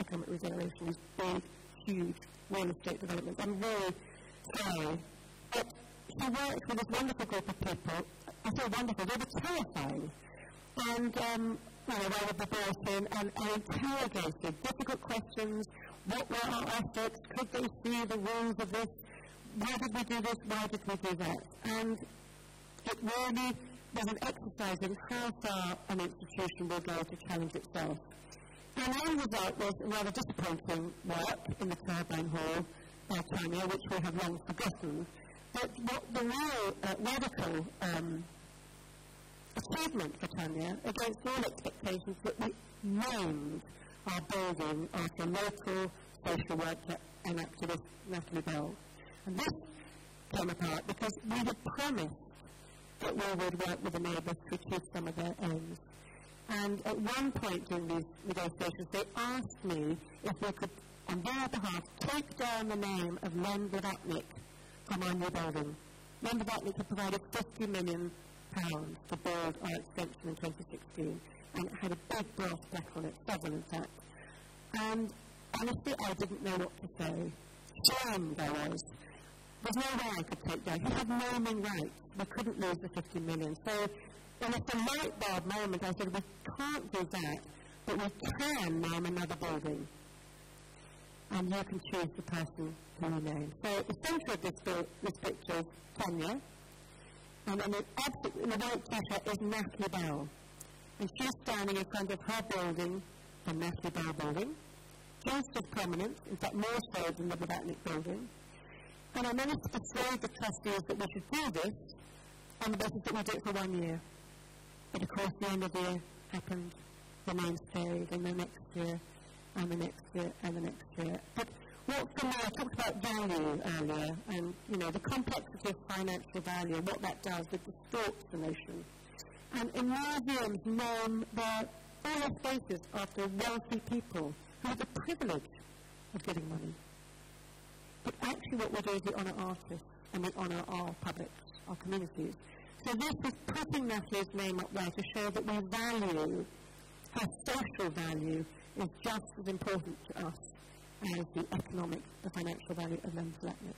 economic regeneration, these big, huge real estate developments. I'm very sorry. But he worked with this wonderful group of people. I say wonderful, they were terrifying. And um, you know, they were brought in and, and interrogated difficult questions. What were our ethics? Could they see the rules of this? Why did we do this? Why did we do that? And it really was an exercise in how far an institution will go to challenge itself. And end result was rather disappointing work in the Turbine Hall by Tania, which we have long forgotten. But what the real uh, radical um, achievement for Tania, against all expectations, that we named our building after local social worker and activist Natalie Bell. And this came apart because we had promised that we would work with the neighbours to achieve some of their aims. And at one point during these negotiations, they asked me if we could, on their behalf, take down the name of Len Blavatnik from our new building. Len Blavatnik had provided 50 million pounds to build our extension in 2016, and it had a big brass plaque on it, several in fact. And honestly, I didn't know what to say. Shamed I was. There's no way I could take down. He had naming rights. We couldn't lose the 50 million. So, in a light bulb moment, I said, we can't do that, but we can name another building. And you can choose the person who you name. So, the centre of this, this picture is Tania. And in, absolute, in the white t-shirt is Natalie Bell. And she's standing in front of her building, the Natalie Bell building. Just as prominent, in fact more so than the Blavatnik building. And I managed to persuade the trustees that we should do this on the basis that we do it for one year. But of course, the end of the year happened, the name stayed, and the next year, and the next year, and the next year. But what for me, I talked about value earlier, and you know, the complexity of financial value, what that does, it distorts the notion. And in museums, name their all spaces after wealthy people who have the privilege of getting money. But actually what we do is we honour artists and we honour our publics, our communities. So this is putting Natalie's name up there to show that we value, her social value is just as important to us as the economic, the financial value of Len Blavatnik.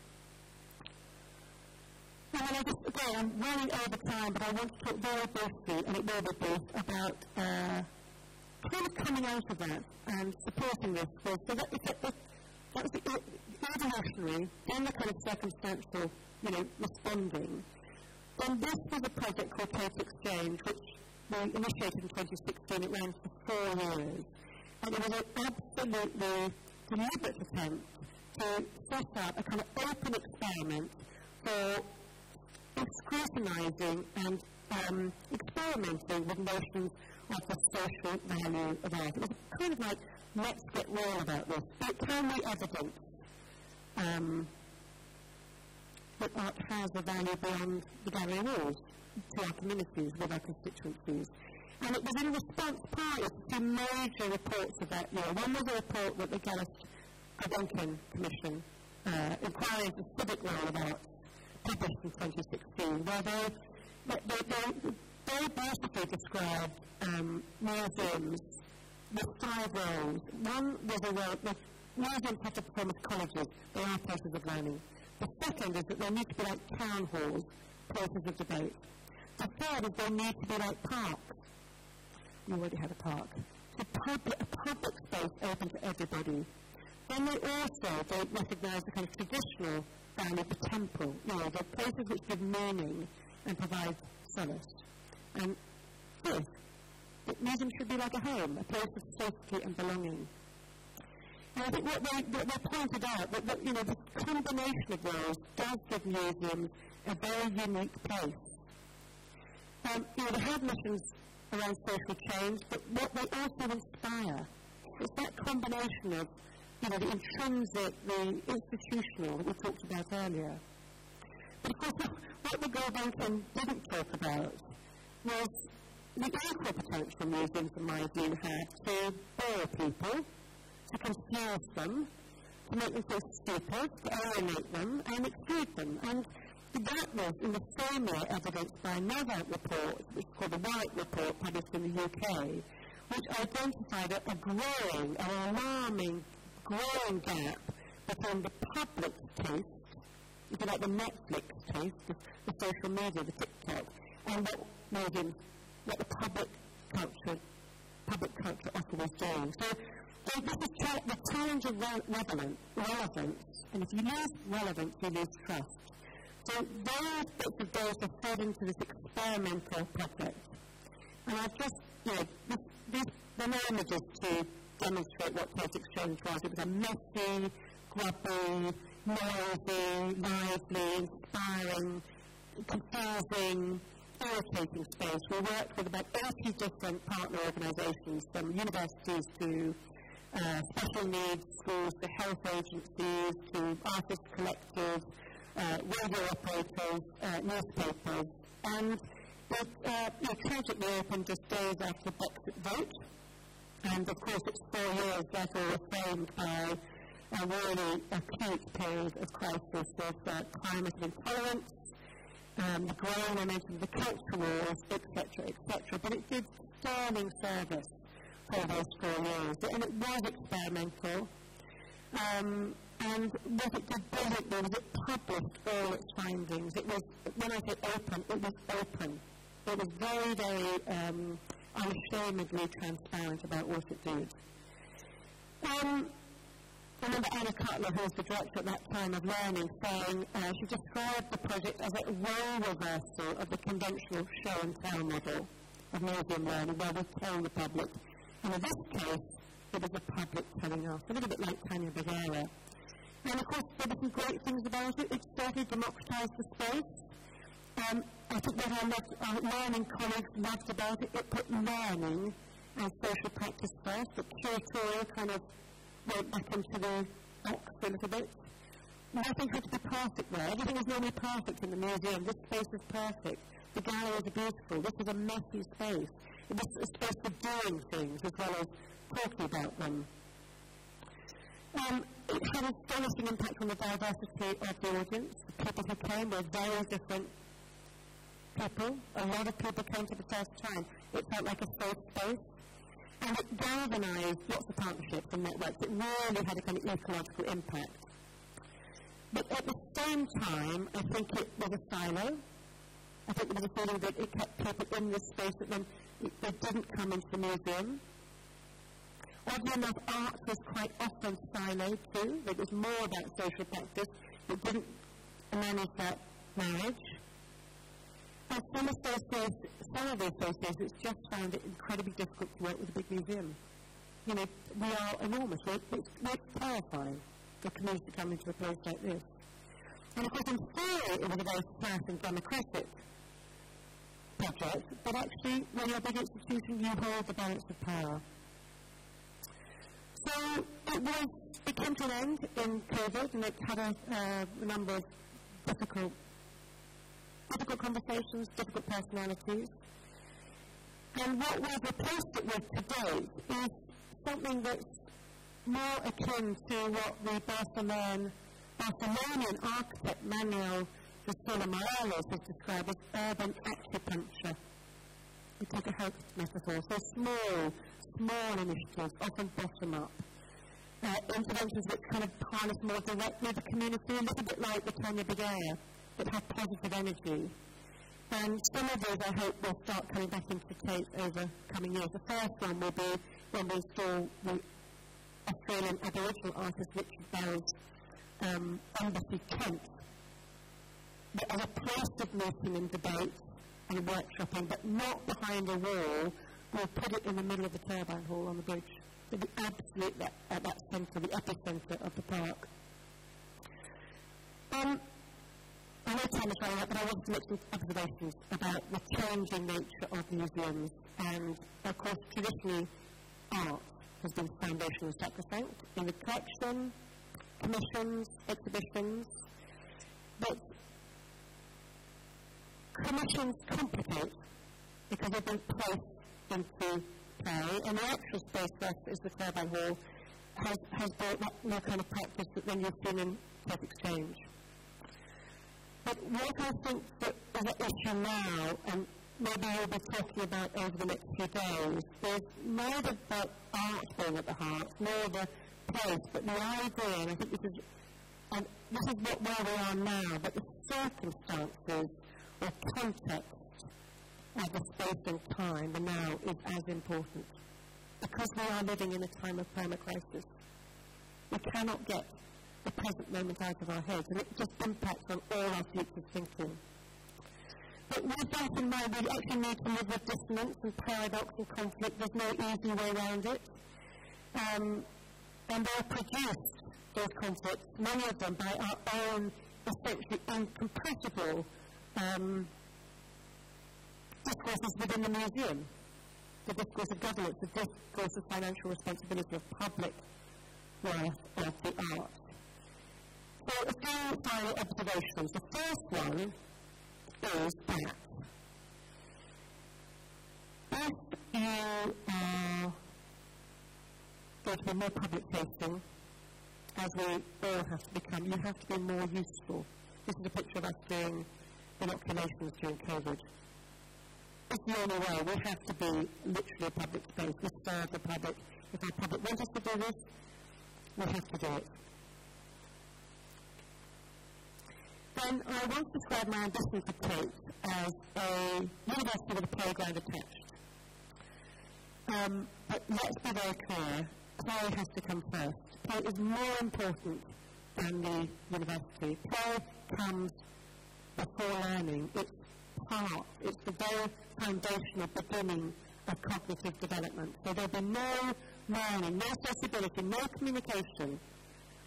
Now, I just, again, I'm running over time, but I want to talk very briefly, and it will be brief, about uh, kind of coming out of that and supporting this. So, so that, that, that was the, evolutionary and the kind of circumstantial, you know, responding. Then this was a project called Tate Exchange, which we initiated in 2016. It ran for four years. And it was an absolutely deliberate attempt to set up a kind of open experiment for scrutinising and um, experimenting with notions of the social value of art. It was kind of like, let's get real about this. But can we evidence um, that art has a value beyond the gallery walls to our communities, with our constituencies. And it was in response partly to two major reports of that year. One was a report that the Gullis-Gulbenkian Commission uh, into civic role of art published in 2016, where they, they, they, they basically described um, museums with five roles. One was a role, museums have to perform as colleges. They are places of learning. The second is that they need to be like town halls, places of debate. The third is they need to be like parks. You already have a park. So public, a public space open to everybody. Then they also they recognise the kind of traditional value of the temple, you know, the places which give meaning and provide solace. And fifth, that museums should be like a home, a place of safety and belonging. And I think what they, what they pointed out, that, that you know, the combination of those does give museums a very unique place. Um, you know, they have missions around social change, but what they also inspire is that combination of, you know, the intrinsic, the institutional that we talked about earlier. But of course, what the Gulbenkian didn't talk about was the equal potential museums, in my view, have to bore people, to confuse them, to make them feel stupid, to alienate them, and exclude them. And That was in the same year evidenced by another report, which is called the White Report, published in the UK, which identified a, a growing, an alarming, growing gap between the public's taste, if you like the Netflix taste, the, the social media, the TikTok, and what mediums, what the public culture, public culture often was doing. So, so this is cha- the challenge of re- relevant, relevance, and if you lose relevance, you lose trust. So those bits of data fed into this experimental project. And I've just, you know, this, this, the images to demonstrate what Close Exchange was. It was a messy, grubby, noisy, lively, inspiring, confusing, irritating space. We worked with about 80 different partner organisations, from universities to uh, special needs schools, to health agencies, to artist collectives, uh, radio operators, uh, newspapers. And it, uh, it tragically opened just days after Brexit vote. And of course, it's four years later framed by a really acute period of crisis of uh, climate intolerance, um, the growing momentum of the culture wars, etc., etc. But it did sterling service for those four years, and it was experimental. Um, and what it did brilliantly was it published all its findings. It was, when I say open, it was open. It was very, very um, unashamedly transparent about what it did. Um, I remember Anna Cutler, who was the director at that time of learning, saying uh, she described the project as a role reversal of the conventional show and tell model of museum learning, where we tell the public. And in this case, it was the public telling us, a little bit like Tania Bruguera. And of course, there were some great things about it. It certainly democratized the space. Um, I think what our, learning colleagues loved about it, it put learning and social practice first. The curatorial kind of went back into the box a little bit. Nothing had to be perfect there. Everything is normally perfect in the museum. This space is perfect. The galleries are beautiful. This is a messy space. It was space for doing things as well as talking about them. Um, it had an astonishing impact on the diversity of the audience. The people who came were very different people. A lot of people came for the first time. It felt like a safe space. And it galvanized lots of partnerships and networks. It really had a kind of ecological impact. But at the same time, I think it was a silo. I think there was a feeling that it kept people in this space that then they didn't come into the museum. Oddly enough, art was quite often siloed too. It was more about social practice. It didn't manage that marriage. And some associations, some of the associations just found it incredibly difficult to work with a big museum. You know, we are enormous. It's, it's terrifying for community to come into a place like this. And of course, in theory, it was a very flat and democratic but actually, when you're a big institution, you hold the balance of power. So it was, it came to an end in COVID, and it had a, uh, number of difficult difficult conversations, difficult personalities. And what we've replaced it with today is something that's more akin to what the Barcelona, Barcelonian architect Manuel Sola Morales has described as urban acupuncture. We take a health metaphor. So small, small initiatives, often bottom up. Uh, interventions which kind of harness more directly the community, a little bit like the Tania Bruguera that have positive energy. And some of those I hope will start coming back into Tate over coming years. The first one will be when we saw the Australian Aboriginal artist Richard Barry's um, Embassy Kent a place of meeting and debate and workshopping, but not behind a wall. We'll put it in the middle of the turbine hall on the bridge. It'll be absolutely at that centre, the epicentre of the park. Um, I know time is running out, but I want to make some observations about the changing nature of museums. And of course, traditionally, art has been foundational sacrosanct in the collection, commissions, exhibitions. But commissions complicate because they've been placed into play, and the actual space that is the Turbine Hall has, has brought that new kind of practice that then you've seen in Tate Exchange. But what I think that is an issue now, and maybe we'll be talking about over the next few days, is neither about art being at the heart, nor the place, but the idea, and I think this is, and this is what, where we are now, but the circumstances or context of the space and time, the now, is as important. Because we are living in a time of permacrisis. We cannot get the present moment out of our heads, and it just impacts on all our future thinking. But with that in mind, we actually need to live with dissonance and paradox and conflict. There's no easy way around it. Um, and they are produced, those conflicts, many of them by our own essentially incompatible um, discourses within the museum. The discourse of governance, the discourse of financial responsibility of public worth of the arts. So a few final observations. The first one is that if you are going to be more public facing, as we all have to become, you have to be more useful. This is a picture of us doing inoculations during COVID. It's the only way. We have to be literally a public space. We serve the public. If our public wants us to do this, we have to do it. Then I want to describe my ambition for Tate as a university with a playground attached. Um, but let's be very clear, play has to come first. Play is more important than the university. Play comes before learning. It's part, it's the very foundation, foundational beginning of cognitive development. So there'll be no learning, no sociability, no communication,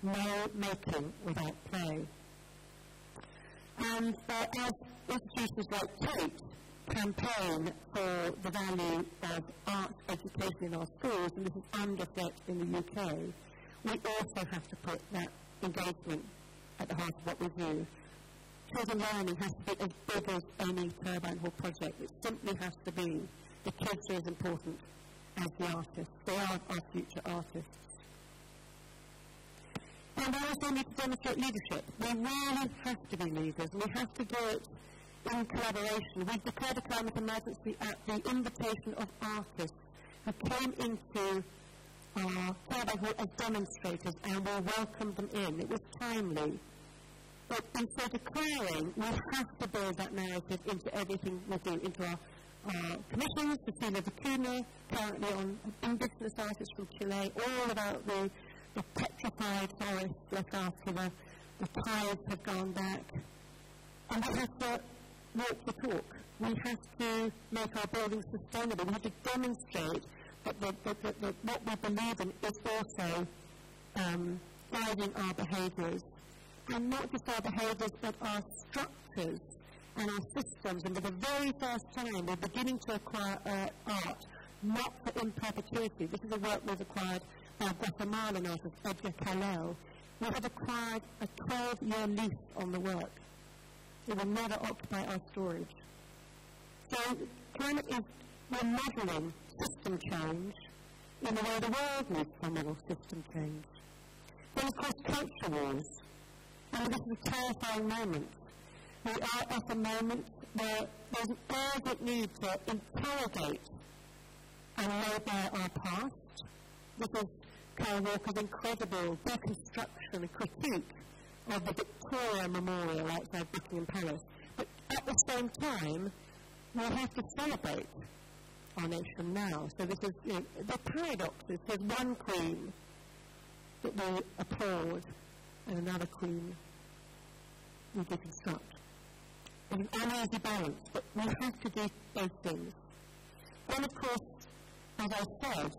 no making without play. And uh, as institutions like Tate campaign for the value of arts education in our schools, and this is under threat in the UK, we also have to put that engagement at the heart of what we do. Children learning has to be as big as any turbine hall project. It simply has to be. The kids are as important as the artists. They are our future artists. And we also need to demonstrate leadership. We really have to be leaders. We have to do it in collaboration. We've declared a climate emergency at the invitation of artists who came into our Turbine Hall as demonstrators and we welcomed them in. It was timely. But in so declaring, we have to build that narrative into everything we do, into our uh, commissions, Cecilia Vicuña, currently on indigenous artists from Chile, all about the the petrified forest left after the, the tides have gone back. And we have to walk the talk. We have to make our buildings sustainable. We have to demonstrate that, the, the, the, what we believe in is also um, guiding our behaviours. And not just our behaviours, but our structures and our systems. And for the very first time, we're beginning to acquire uh, art, not for in perpetuity. This is a work we've acquired our Guatemalan artist Edgar Calel, we have acquired a 12-year lease on the work. It will never occupy our storage. So climate is, we're modelling system change in the way the world needs to model system change. Then of course culture wars. And this is a terrifying moment. We are at a moment where there's an urgent need to interrogate and lay bare our past. This is Kara Walker's incredible deconstruction and critique of the Victoria Memorial outside Buckingham Palace. But at the same time, we have to celebrate our nation now. So this is you know, the paradox there's one queen that we applaud and another queen we deconstruct. It's an uneasy balance, but we have to do both things. Then, of course, as I said,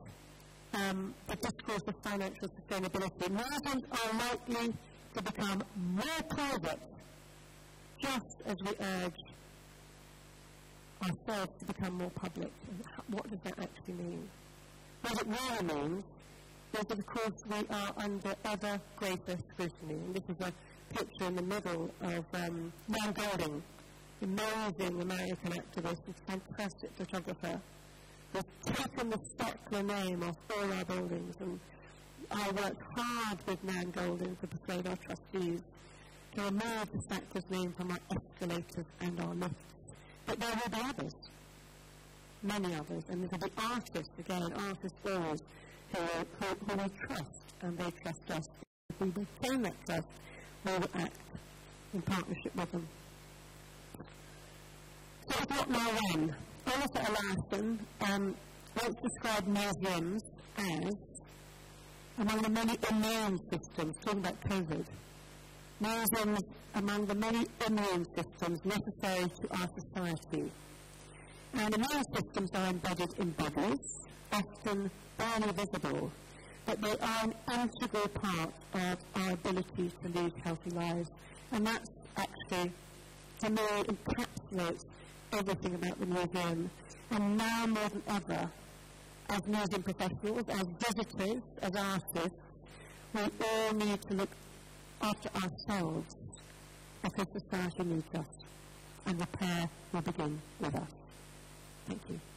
um, the discourse of financial sustainability. Margins are likely to become more private just as we urge ourselves to become more public. What does that actually mean? What it really means that, of course, we are under ever greater scrutiny. And this is a picture in the middle of um, Nan Goldin, amazing American activist and fantastic photographer We've taken the Sackler name off all our buildings, and I worked hard with Nan Goldin to persuade our trustees to remove the factors name from our escalators and our lifts. But there will be others, many others, and there will be artists, again, artists always, who, we trust, and they trust us. If we retain that trust, we will act in partnership with them. So it's not now when. Olafur Eliasson um, once described museums as among the many immune systems, talking about COVID, museums among the many immune systems necessary to our society. And immune systems are embedded in bodies, often barely visible, but they are an integral part of our ability to lead healthy lives. And that's actually, to me, encapsulates everything about the museum. And now more than ever, as museum professionals, as visitors, as artists, we all need to look after ourselves because society needs us. And repair will begin with us. Thank you.